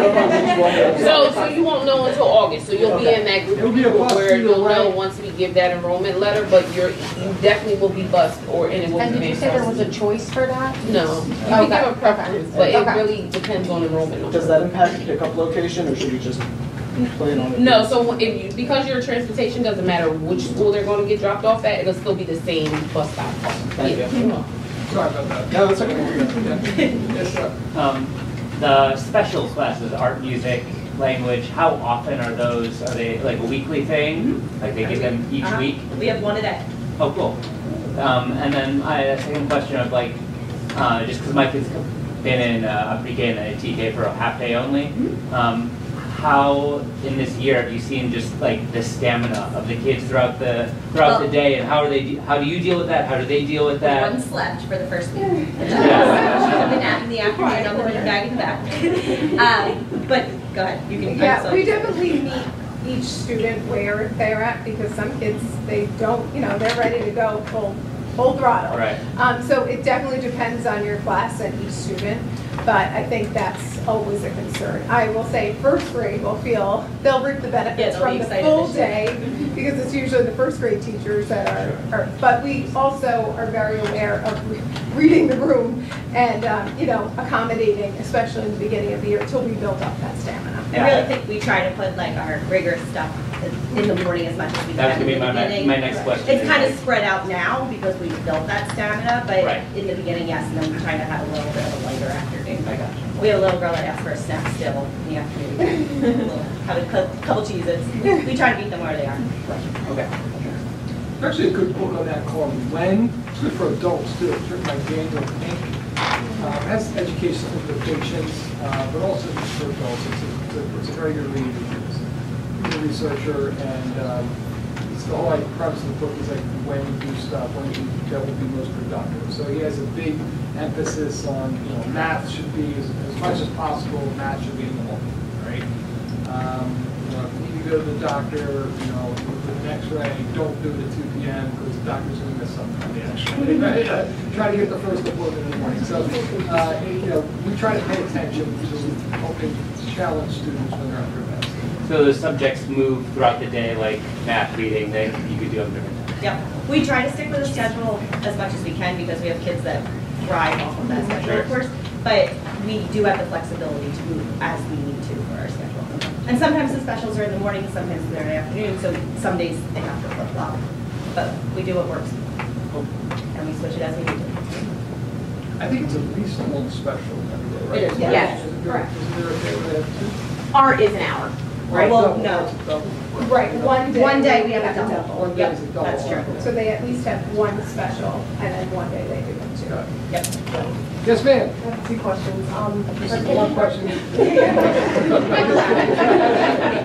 don't know which one. So, so you won't know until August, so you'll be in that group It'll of be a people bus where either you'll know way. once we give that enrollment letter, but you're, you definitely will be bused, or, and it will be. And did you say there was a choice for that? No, you Okay, can give a preference, but it Okay. really depends on enrollment. Does that impact the pickup location, or should we just plan on it? No, so if you, because your transportation doesn't matter which school they're gonna get dropped off at, it'll still be the same bus stop. Thank Yeah. you. Sorry about that. No, that's okay. [laughs] Yes, sir. Um, the special classes, art, music, language, how often are those? Are they like a weekly thing? Like they give them each Uh-huh. week? We have one a day. Oh, cool. Um, and then I had a second question of like, uh, just because my kids been in uh, a pre-K and a TK for a half day only, um, how in this year have you seen just like the stamina of the kids throughout the throughout the day, and how are they? de- How do you deal with that? How do they deal with that? One slept for the first week. She Yeah. took the nap in the afternoon on the winter bag in the back. [laughs] Um, But, go ahead, you can. Yeah, we definitely meet each student where they're at, because some kids, they don't, you know, they're ready to go full full throttle. Right. Um, so it definitely depends on your class and each student, but I think that's always a concern. I will say first grade will feel, they'll reap the benefits they'll be from the excited full day, because it's usually the first grade teachers that are, are, but we also are very aware of re- reading the room and, um, you know, accommodating, especially in the beginning of the year, until we build up that stamina. I really think we try to put like our rigorous stuff in the morning as much as we can. That was gonna be my, my my next question. It's kind of spread out now because we've built that stamina, but Right. in the beginning, yes, and then we try to have a little bit of a lighter afternoon. I got you. We have a little girl that asks for a snack still in the afternoon. [laughs] Have a cou- couple cheeses. We try to meet them where they are. Okay. Actually, a good book on that called When, it's good for adults too, it's written by Daniel Pink. Um, Has educational implications, uh, but also just for adults. It's a, it's a- it's a very good read. A researcher and um, it's the whole like, premise of the book is like when you do stuff, when you, that will be most productive. So he has a big emphasis on, you know, math should be, as as much as possible, math should be in the morning, right? Um, you know, if you need to go to the doctor, you know, with an x-ray, don't do it at two P M because the doctor's gonna miss something on the x-ray. Try to get the first appointment in the morning. So, uh, you know, we try to pay attention to helping challenge students when they're under. So the subjects move throughout the day, like math, reading, they, you could do them different times. Yep. We try to stick with a schedule as much as we can because we have kids that thrive off of that mm-hmm. schedule, of course. But we do have the flexibility to move as we need to for our schedule. And sometimes the specials are in the morning, sometimes they're in the afternoon, so some days they have to flip flop. But we do what works. And we switch it as we need to. I think it's at least one special every day, right? It is, yes. Isn't there- Correct. Isn't there a day where they have two? Art is an hour. Right, well, no. Right, one day. One day we have a double. One day is a Yep, double. that's true. So they at least have one special, and then one day they do them too. Got it. Yep. Yes, ma'am. I have two questions. Um, This is one question. [laughs]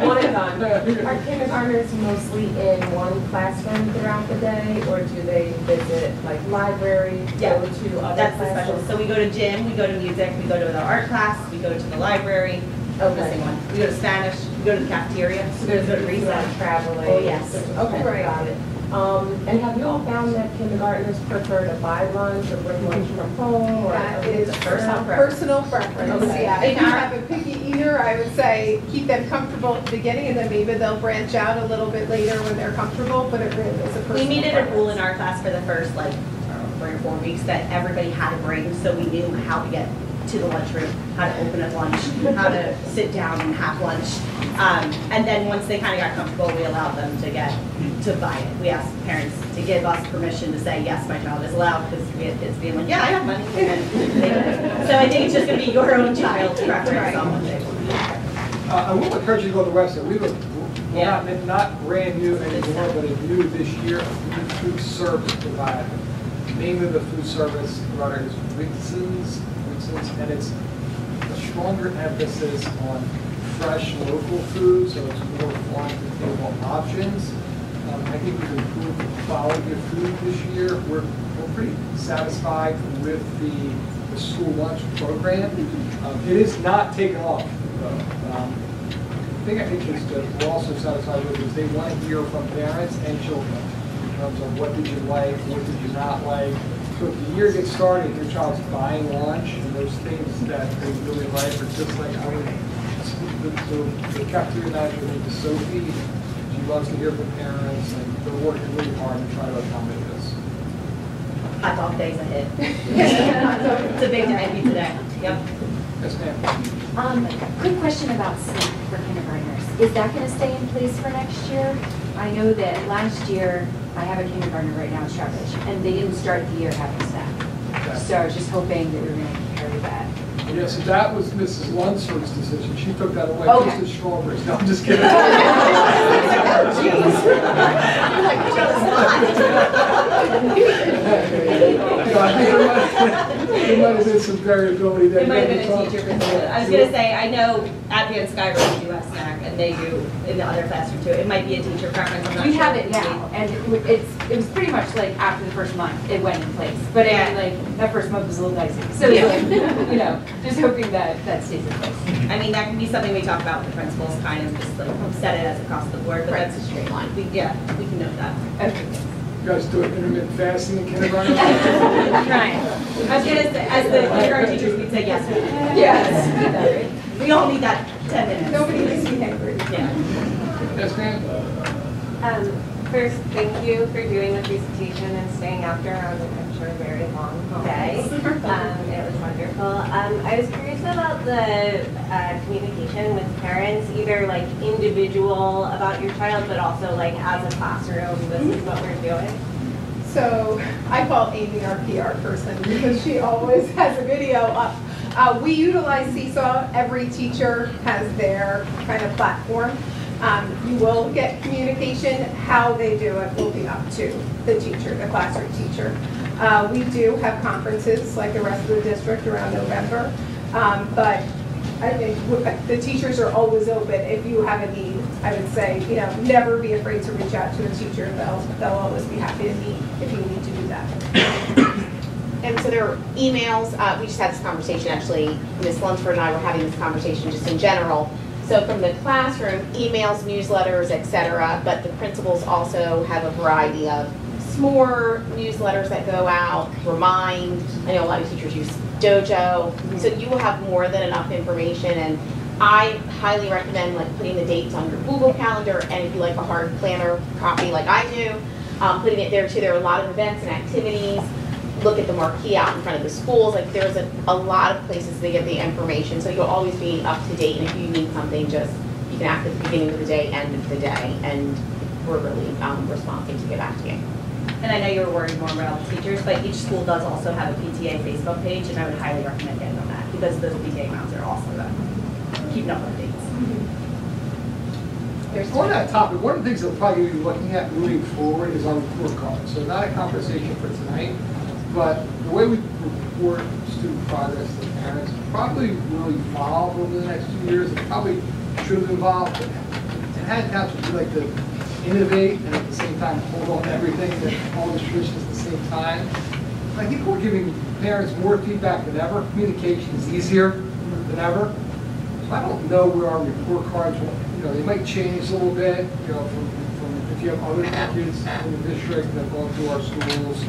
One at a time. Are kindergartners mostly in one classroom throughout the day, or do they visit like library, Yeah, go to other That's the special. So we go to gym, we go to music, we go to the art class, we go to the library. Okay. Missing one. We go to Spanish, we go to the cafeteria, to So recess. traveling? Oh, yes. Okay, Right. got it. Um, and have you all found that kindergartners prefer to buy lunch or bring lunch from home, or? That is a personal personal preference, Okay. yeah. If you have a picky eater, I would say keep them comfortable at the beginning, and then maybe they'll branch out a little bit later when they're comfortable, but it really is a personal We needed it a rule in our class for the first like three or four weeks that everybody had to bring, so we knew how to get to the lunchroom, how to open at lunch, how to sit down and have lunch. Um, and then once they kind of got comfortable, we allowed them to get, to buy it. We asked parents to give us permission to say, yes, my child is allowed, because we had kids being like, yeah, I have money. And [laughs] they. So I think it's just gonna be your own child's preference on what they. Uh, I will encourage you to go to the website. We have, a- Yeah. not, not brand new anymore, but a new this year, new food service provider. Name of the food service provider is Wixons, And it's a stronger emphasis on fresh local food, so it's more farm to table options. Um, I think we've improved the quality of food this year. We're, we're pretty satisfied with the, the school lunch program. Um, It is not taken off, though. Um, I think is that we're also satisfied with is they want to hear from parents and children in terms of what did you like, what did you not like. So if the year gets started, your child's buying lunch and those things that they really like are just like, I would, the, the- the cafeteria manager, named Sophie, she loves to hear from parents and they're working really hard to try to accommodate this. Hot dog day's ahead. [laughs] It's a big day today. Yep. Yes, ma'am. Um, quick question about sleep for kindergartners. Is that gonna stay in place for next year? I know that last year, I have a kindergartner right now in Strawbridge, and they didn't start the year having staff. So I was just hoping that we were gonna carry that. Yeah, so that was Mrs. Lunsford's decision. She took that away Okay. just as Strawberries. No, I'm just kidding. [laughs] [laughs] You [laughs] know, I think there might, there might have been some variability there. It might have been a teacher position. I was gonna say, I know at Van Sciver do a snack, and they do in the other classroom too. It might be a teacher preference, I'm not sure. We have it now, and it it's, it was pretty much like after the first month, it went in place. But I mean, like, that first month was a little dicey. So, Yeah. like, you know, just hoping that that stays in place. I mean, that can be something we talk about with the principals, kind of just like set it as across the board, but Right. that's a straight line. We, yeah, we can note that. Okay. You guys do intermittent fasting in kindergarten? [laughs] Trying. I was gonna say, as the kindergarten teachers, we'd say yes. Yes. We all need that ten minutes. Nobody makes me angry. Yeah. Yes, ma'am? Um, first, thank you for doing the presentation and staying after on, I'm sure, a very long day. [laughs] Um, it was wonderful. Um, I was curious about the uh, communication with parents, either like individual about your child, but also like as a classroom, this is what we're doing. So I call Amy our PR person because she always [laughs] has a video up. Uh, we utilize Seesaw. Every teacher has their kind of platform. Um, you will get communication. How they do it will be up to the teacher, the classroom teacher. Uh, we do have conferences like the rest of the district around November. Um, but I think the teachers are always open. If you have a need, I would say, you know, never be afraid to reach out to a teacher. They'll, they'll always be happy to meet if you need to do that. And so there are emails, uh, we just had this conversation, actually, Ms. Lunsford and I were having this conversation just in general. So from the classroom, emails, newsletters, et cetera, but the principals also have a variety of SMORE newsletters that go out, Remind, I know a lot of teachers use Dojo. So you will have more than enough information, and I highly recommend like putting the dates on your Google Calendar, and if you like a hard planner copy like I do, um, putting it there too. There are a lot of events and activities look at the marquee out in front of the schools, like there's a, a lot of places they get the information, so you'll always be up to date, and if you need something, just, you can ask at the beginning of the day, end of the day, and we're really, um, responsive to get back to you. And I know you were worried more about the teachers, but each school does also have a PTA Facebook page, and I would highly recommend getting on that, because those PTA accounts are awesome about uh, keeping up with dates. On that topic, one of the things that we'll probably be looking at moving forward is our report card. So not a conversation for tonight, but the way we report student progress to parents probably will evolve over the next few years. It probably should have evolved, but it had times we like to innovate and at the same time hold on everything, that all the traditions at the same time. I think we're giving parents more feedback than ever. Communication is easier than ever. So I don't know where our report cards will, you know, they might change a little bit, you know, from, from if you have other kids in the district that go through our schools.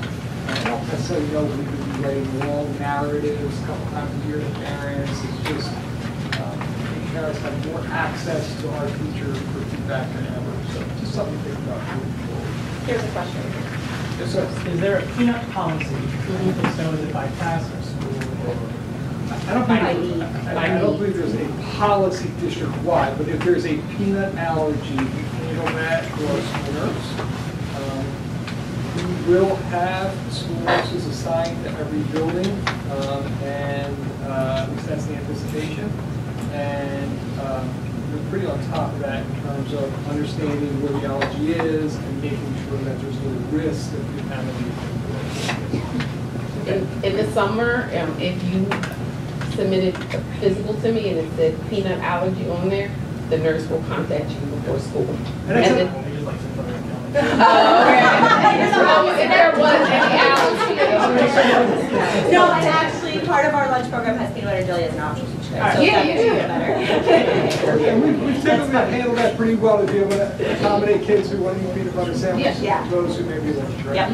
I don't necessarily know we could be writing long narratives a couple times a year to parents. It's just, um, parents have more access to our teacher for feedback than ever. Something to think about moving forward. Here's a question. Yes, sir. Is there a peanut policy? So, is it by class or school or? I don't believe, I I don't believe there's a policy district-wide, but if there's a peanut allergy, we handle that through our school nurse. Um, We will have school nurses assigned to every building, um, and uh, at least that's the anticipation. And um, we're pretty on top of that in terms of understanding where the allergy is and making sure that there's no risk of contamination. In, in the summer, um, if you submitted a physical to me and it said peanut allergy on there, the nurse will contact you before school. And And a- then- Oh, Oh, if there was any allergy. No, and actually, part of our lunch program has peanut butter and jelly as an option each day. so Yeah, you do. it better. And we- we've typically handled that pretty well to be able to accommodate kids who want to eat peanut butter sandwiches, Yeah. those who may be allergic. right? Yep.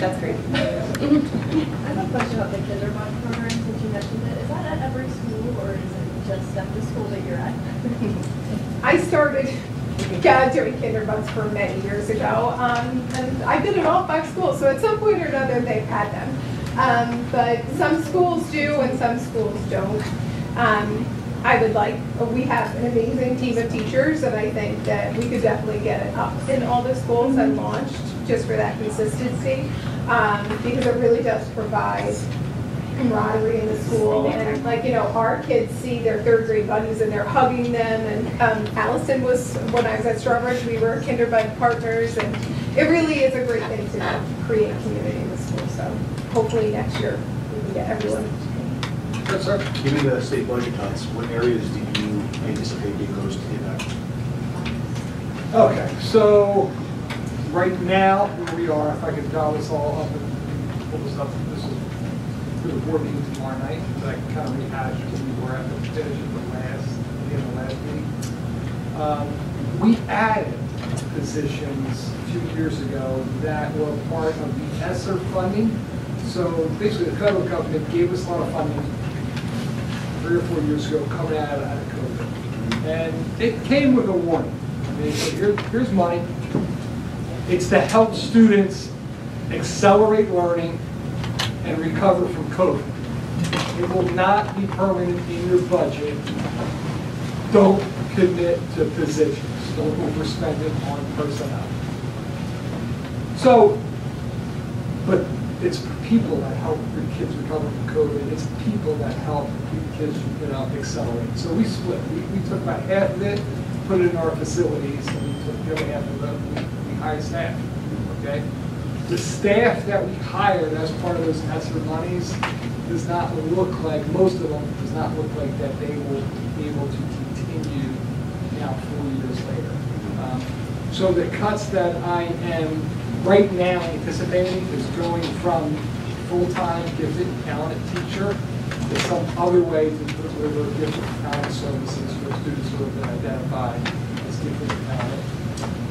That's great. I have a question about the kindergarten program, since you mentioned it. Is that at every school or is it just at the school that you're at? I started [laughs] yeah, doing kindergartens for many years ago, um, and I've been in all five schools, so at some point or another, they've had them. Um, but some schools do and some schools don't. Um, I would like, we have an amazing team of teachers, and I think that we could definitely get it up in all the schools and launched, just for that consistency, um, because it really does provide camaraderie in the school, and like, you know, our kids see their third grade buddies and they're hugging them, and um, Allison was, when I was at Strawbridge, we were kindergarten partners, and it really is a great thing to create community in the school, so hopefully next year we can get everyone. Yes, sir. Given the state budget cuts, what areas do you anticipate being most impacted? Okay, so right now, where we are, if I could dial this all up and pull this up, this is for the board meeting tomorrow night, so I can kind of rehash where we were at the of the last, the end of last meeting. Um, We added positions a few years ago that were part of the ESSER funding. So basically, the federal government gave us a lot of funding three or four years ago coming out of, out of COVID. And it came with a warning. They said, here, here's money. It's to help students accelerate learning and recover from COVID. It will not be permanent in your budget. Don't commit to positions. Don't overspend it on personnel. So, but it's people that help your kids recover from COVID. It's people that help your kids, you know, accelerate. So we split. We, we took about half of it, put it in our facilities, and we took the other half of it, we, staff. Okay? The staff that we hired as part of those ESSER monies does not look like, most of them, does not look like that they will be able to continue now four years later. Um, So the cuts that I am right now anticipating is going from full-time gifted talented teacher to some other way to deliver gifted and talented services for students who have been identified as gifted and talented.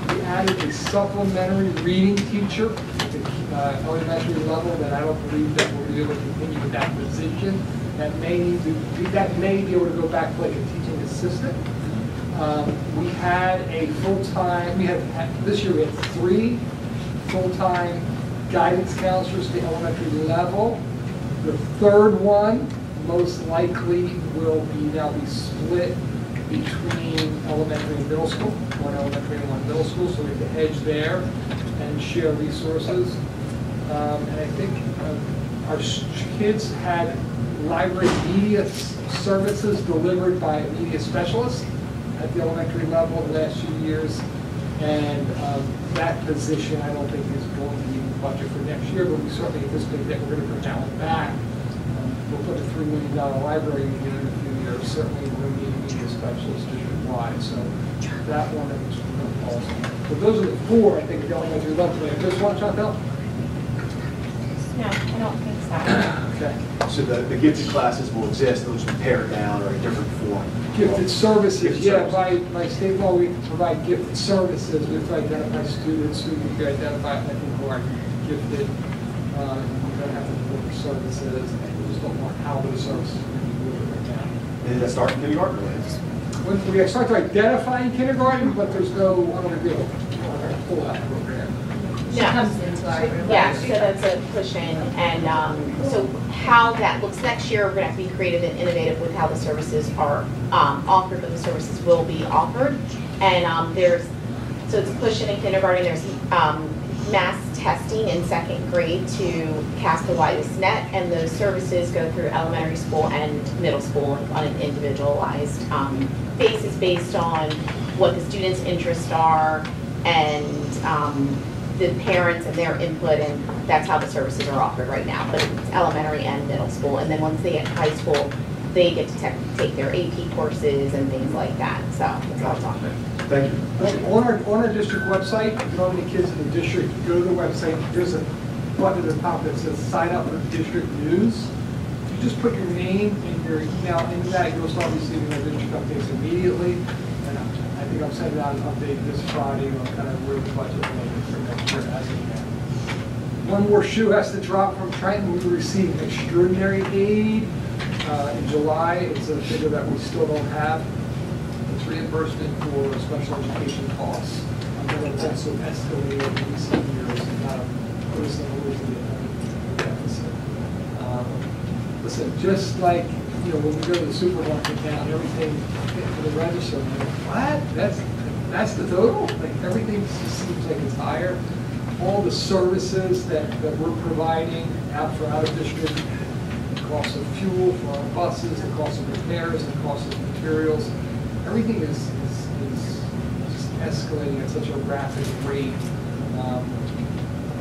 We added a supplementary reading teacher uh, elementary level that I don't believe that we'll be able to continue with that position. That may need to, that may be able to go back to like a teaching assistant. Um, We had a full-time, we have, this year we had three full-time guidance counselors at the elementary level. The third one most likely will be, now be split between elementary and middle school, one elementary and one middle school, so we have to hedge there share resources. Um, And I think uh, our kids had library media services delivered by a media specialist at the elementary level the last few years. And um, that position, I don't think is going to be in the budget for next year, but we certainly anticipate that we're going to bring that back. Um, We'll put a $3 million library in a few years, certainly we'll need a media specialist district-wide, so that one is also. So those are the four, I think, at the elementary level. Just one, Chantel? No, I don't think so. Okay. So the, the gifted classes will exist, those will be pared down or a different form. Gifted services, Gifted yeah, services. by, by state law, we provide gifted services, we have to identify students who we identify, I think, who are gifted. Uh, We don't have to deliver services, and we just don't want how those services are going to be delivered right now. And does that start in kindergarten or later? When we start to identify in kindergarten, but there's no automobile, or full out program. Yeah. comes into our. Yeah, so that's a push in, and um, so how that looks next year, we're gonna have to be creative and innovative with how the services are um, offered, but the services will be offered. And um, there's, so it's a push in in kindergarten, there's um, mass testing in second grade to cast the widest net, and those services go through elementary school and middle school on an individualized um, basis based on what the students' interests are and um, the parents and their input, and that's how the services are offered right now. But it's elementary and middle school, and then once they get to high school, they get to tech- take their AP courses and things like that, so that's how it's offered. Thank you. On our, on our district website, if you know how many kids in the district, go to the website, there's a button at the top that says sign up for district news. Just put your name and your email into that, you'll start receiving district updates immediately. And I think I'll send out an update this Friday on kind of where the budget is for next year as of now. One more shoe has to drop from Trenton. We received extraordinary aid uh, in July. It's a figure that we still don't have. It's reimbursement for special education costs. I'm going to also escalate in recent years and not a little bit of a deficit. Um, Just like, you know, when we go to the supermarket now, everything for the register, I'm like, what? That's, that's the total? Like, everything just seems like it's higher. All the services that, that we're providing out for out of district, the cost of fuel for our buses, the cost of repairs, the cost of materials, everything is, is, is just escalating at such a rapid rate. Um,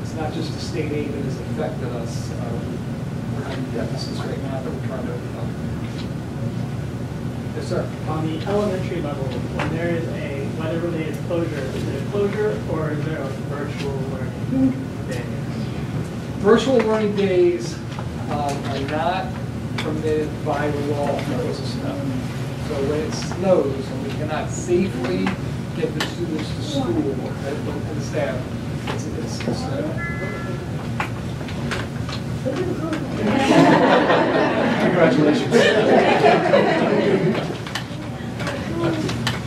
It's not just the state aid that has affected us. Uh, We're deficits right now that we're trying to overcome. Yes, sir. On the elementary level, when there is a weather-related closure, is it a closure or is there a virtual learning day? Virtual learning days um, are not permitted by the law because of snow. So when it snows and we cannot safely get the students to school and and the staff. It's, it's, it's, uh,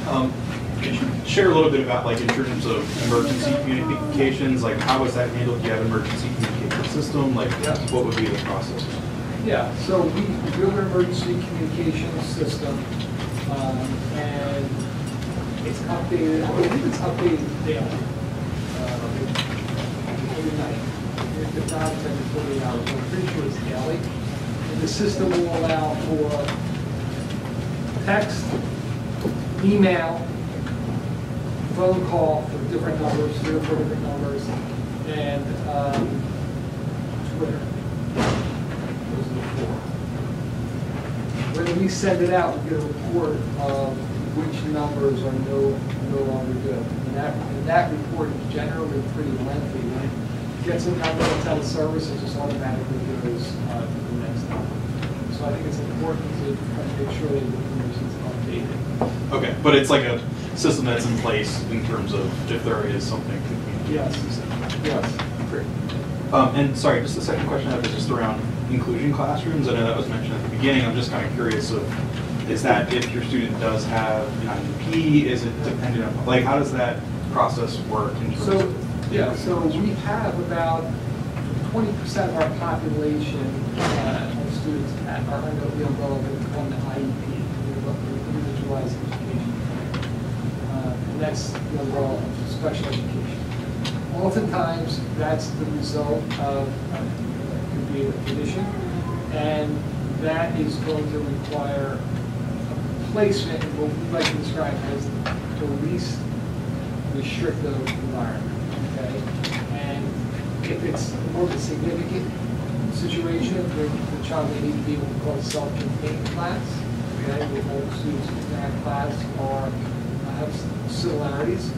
Um, Could you share a little bit about, like, in terms of emergency communications, like, how is that handled? Do you have an emergency communication system? Like, what would be the process? Yeah, so we do an emergency communication system, um, and it's updated, I believe it's updated daily. uh, Every night, it's every forty hours, but I'm pretty sure it's daily. And the system will allow for text, email, phone call for different numbers, three or four different numbers, and um, Twitter. Those are the four. When we send it out, we get a report of which numbers are no, no longer good. And that, and that report is generally pretty lengthy. Gets a number of teleservice, it just automatically goes uh, to the next number. So I think it's important to kind of make sure that the information is updated. Okay, but it's like a system that's in place in terms of if there is something. Yes. Yes. Great. Um, and sorry, just the second question I have is just around inclusion classrooms. I know that was mentioned at the beginning. I'm just kind of curious of, is that if your student does have an IEP, is it dependent on, like, how does that process work in terms So, of? Yeah, so we have about twenty percent of our population, uh, of students at are under the umbrella of one IEP, individualized education. Uh, And that's the umbrella of special education. Oftentimes, that's the result of, uh, could be a condition, and that is going to require a placement in what we like to describe as the least restrictive environment, if it's more of a significant situation, the, the child may need to be what we call a self-contained class, okay? Where all students in that class are, have similarities.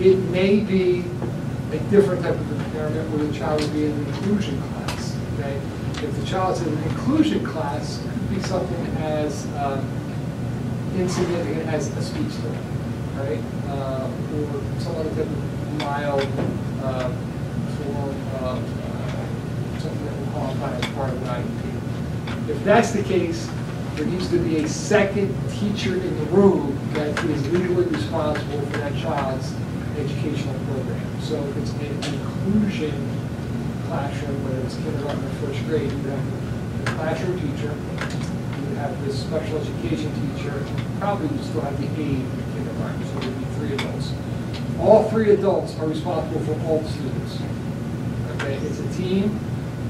It may be a different type of impairment where the child would be in an inclusion class, okay? If the child's in an inclusion class, it could be something as, um, insignificant as a speech delay, right? Uh, or some other type of mild, uh, uh, something that will qualify as part of an IEP. If that's the case, there needs to be a second teacher in the room that is legally responsible for that child's educational program. So if it's an inclusion classroom, whether it's kindergarten or first grade, you have the classroom teacher, you would have the special education teacher, probably you still have the aide in kindergarten, so there'd be three adults. All three adults are responsible for all the students. It's a team,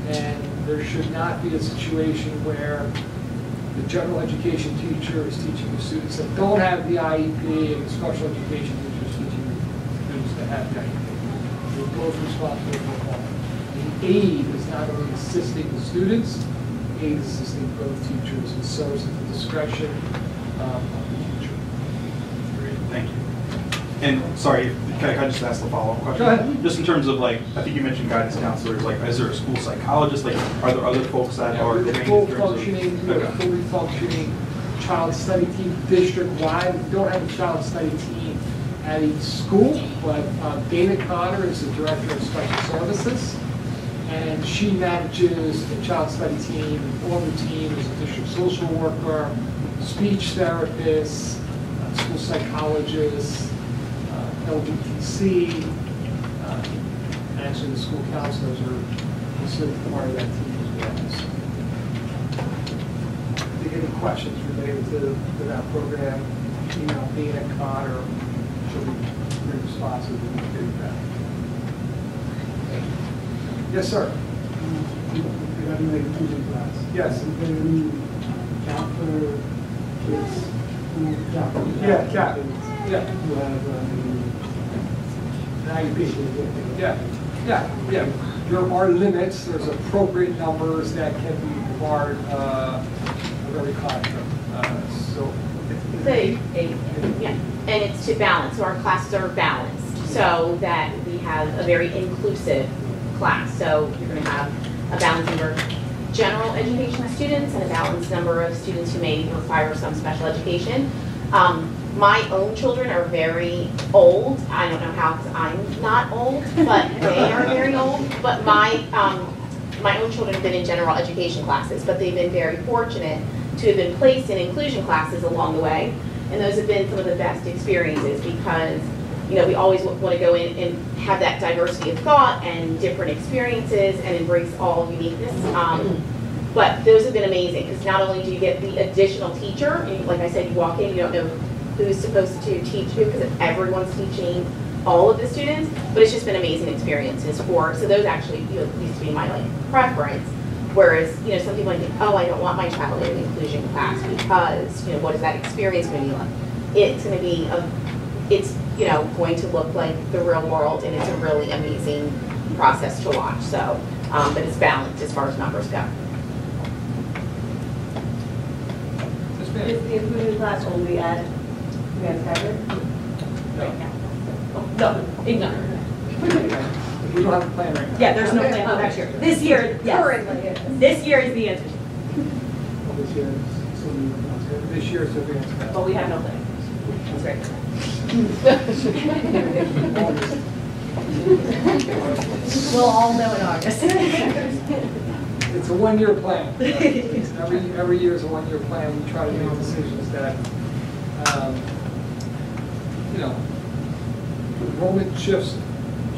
and there should not be a situation where the general education teacher is teaching the students that don't have the IEP, and the special education teacher is teaching the students that have the IEP. They're both responsible for all. The aide is not only assisting the students, aide is assisting both teachers, and serves at the discretion um, of the teacher. Great, thank you. And sorry, can I just ask the follow-up question? Go ahead. Just in terms of like, I think you mentioned guidance counselors, like, is there a school psychologist? Like, are there other folks that Yeah, are trained in terms of? functioning, a Okay. fully functioning child study team district-wide. We don't have a child study team at each school, but uh, Dana Connor is the director of special services, and she manages the child study team. On the team is a district social worker, speech therapist, school psychologist, uh, LDTC, uh, actually the school counselors are considered part of that team as well. So, If you have any questions related to, to that program, email Dana Connor, she'll be very responsive and get back. Yes, sir. Regarding the inclusion class. Yes. Is there any cap for kids who, yeah. Yeah. Yeah. Who have, uh, An IEP. Yeah, yeah, yeah. There are limits, there's appropriate numbers that can be part uh, of every classroom. Uh, So. The, yeah, and it's to balance, so our classes are balanced, so that we have a very inclusive class. So you're gonna have a balanced number of general education students and a balanced number of students who may require some special education. Um, my own children are very old. I don't know how, because I'm not old, but they are very old. But my, um, my own children have been in general education classes, but they've been very fortunate to have been placed in inclusion classes along the way. And those have been some of the best experiences because, you know, we always want to go in and have that diversity of thought and different experiences and embrace all uniqueness. Um, but those have been amazing because not only do you get the additional teacher, like I said, you walk in, you don't know who's supposed to teach who because everyone's teaching all of the students, but it's just been amazing experiences for, so those actually, you know, used to be my like preference. Whereas, you know, some people think, oh, I don't want my child in an inclusion class because, you know, what is that experience going to be like? It's going to be, a, it's, you know, going to look like the real world and it's a really amazing process to watch. So, um, but it's balanced as far as numbers go. Is the inclusion class only at Van Sciver? Right now? Oh, No, ignore. We don't have a plan right now. Yeah, there's no plan for next year. This year, yes. Currently, it is. This year is the answer. Well, This year, is still- this year is advanced. But we have no plan. That's great. We'll all know in August. It's a one-year plan. [laughs] Every, every year is a one-year plan. We try to make decisions that, um, you know, enrollment shifts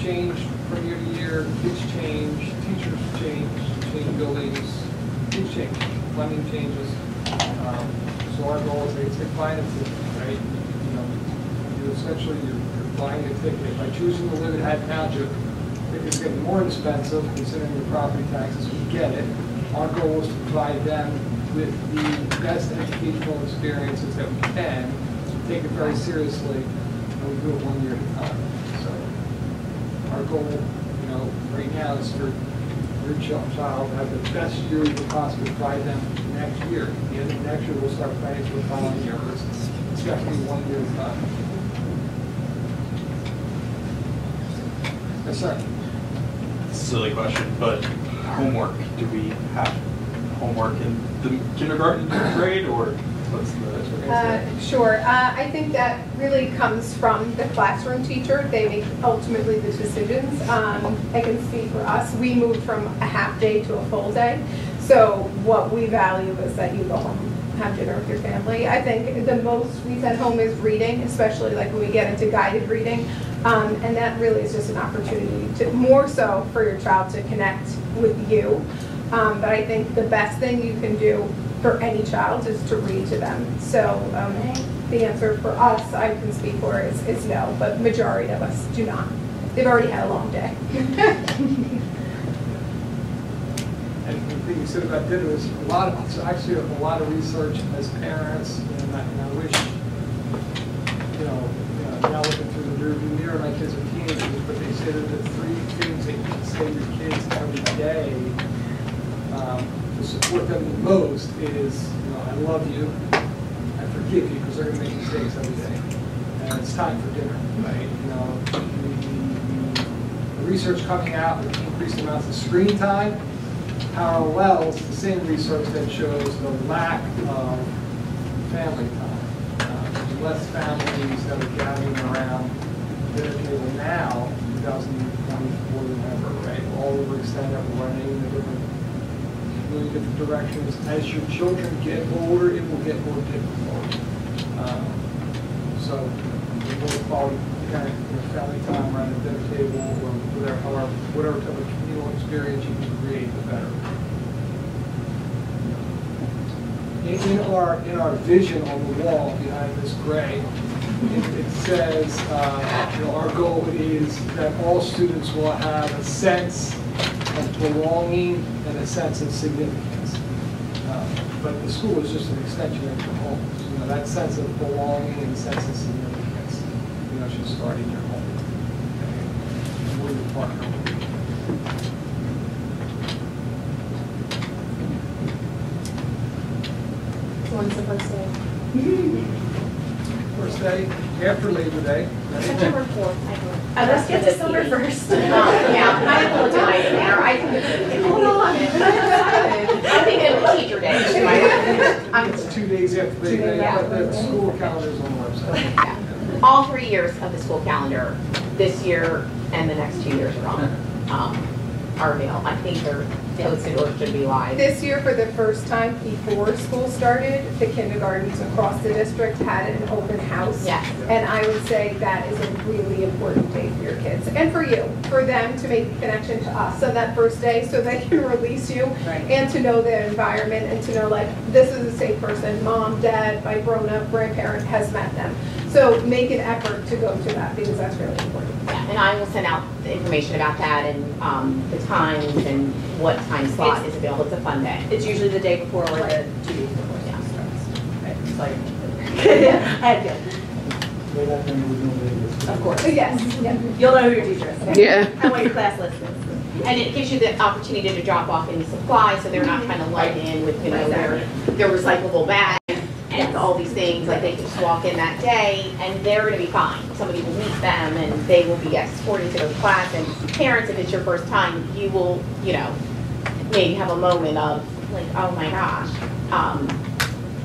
change from year to year, kids change, teachers change, change buildings, things change, funding changes. Um, So our goal is, a buying a ticket, right? You know, you essentially, you're you're buying a ticket. By choosing to live in Haddon Township, it's getting more expensive considering the property taxes, we get it. Our goal is to provide them with the best educational experiences that we can, take it very seriously, and we do it one year at a time. So our goal, you know, right now is for your ch- child to have the best year we can possibly provide them next year. At the end of next year, we'll start planning for the following year. It's it's definitely one year at a time. Yes, sir. Silly question, but homework, do we have homework in the kindergarten grade or? Uh, Sure. Uh, I think that really comes from the classroom teacher. They make ultimately the decisions. Um, I can speak for us. We moved from a half day to a full day. So what we value is that you go home, have dinner with your family. I think the most we send home is reading, especially like when we get into guided reading. Um, And that really is just an opportunity to, more so for your child to connect with you. Um, But I think the best thing you can do for any child is to read to them. So um, the answer for us, I can speak for, is, is no, but majority of us do not. They've already had a long day. [laughs] And the thing you said about dinner is a lot of, it's actually a lot of research as parents, and I, and I wish, you know, you know, now looking through the rearview mirror, my kids are teenagers, but they say that the three things that you can say to your kids every day um, to support them the most is, you know, I love you, I forgive you, because they're gonna make mistakes every day. And it's time for dinner, right? You know, the, the- research coming out with increased amounts of screen time parallels the same research that shows the lack of family time. Uh, less families that are gathering around dinner table now, 2024 than ever, right? All overextended, we're running really different directions. As your children get older, it will get more difficult. Um, So, the more quality parent, you know, family time around the dinner table, or whatever, however, whatever type of communal experience you can create, the better. In in our, in our vision on the wall behind this gray, it it says, uh, you know, our goal is that all students will have a sense of belonging and a sense of significance. Uh, But the school is just an extension of your home. You know, that sense of belonging and sense of significance, you know, should start in your home. Okay? Where your partner will be. When's the first day? After Labor Day. September fourth. Uh, let's get to summer first. Yeah, I have a little delay in there. I think, hold on. I'm thinking of teacher [laughs] day. I'm- It's two days after Labor Day, Yeah. but the school calendar's on the website. all three years of the school calendar, this year and the next two years are on, um, are available. I think they're posted or should be live. This year, for the first time before school started, the kindergartens across the district had an open house. Yes. And I would say that is a really important day for your kids and for you, for them to make a connection to us on that first day so they [laughs] can release you and to know the environment and to know like, this is a safe person, mom, dad, my grown-up grandparent has met them. So make an effort to go to that because that's really important. Yeah, And I will send out the information about that and, um, the times and what time slot is available. It's a fun day. It's usually the day before or the two days before. Yeah. Sorry. [laughs] I had to. Way back when we were doing this. Of course. Yes, yeah. You'll know who your teacher is. Yeah. And what your class list is. And it gives you the opportunity to drop off any supplies, so they're not kind of let in with, you know, their, their recyclable bag and all these things, like they just walk in that day and they're gonna be fine. Somebody will meet them and they will be escorted to their class and parents, if it's your first time, you will, you know, maybe have a moment of like, oh my gosh. Um,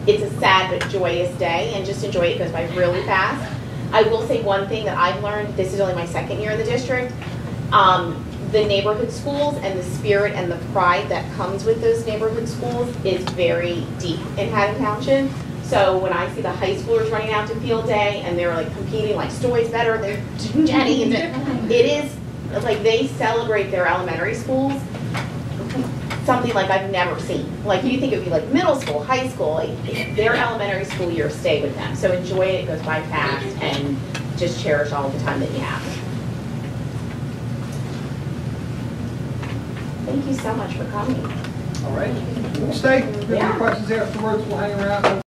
it's a sad but joyous day and just enjoy it, it goes by really fast. I will say one thing that I've learned, this is only my second year in the district, um, the neighborhood schools and the spirit and the pride that comes with those neighborhood schools is very deep in Haddon Township. So when I see the high schoolers running out to field day and they're like competing, like Stoy's better than [laughs] Jenny, and it is, like, they celebrate their elementary schools something like I've never seen. Like you think it would be like middle school, high school, like their elementary school years stay with them. So enjoy it, it goes by fast, and just cherish all the time that you have. Thank you so much for coming. All right, we'll stay. If any questions afterwards, we'll hang around.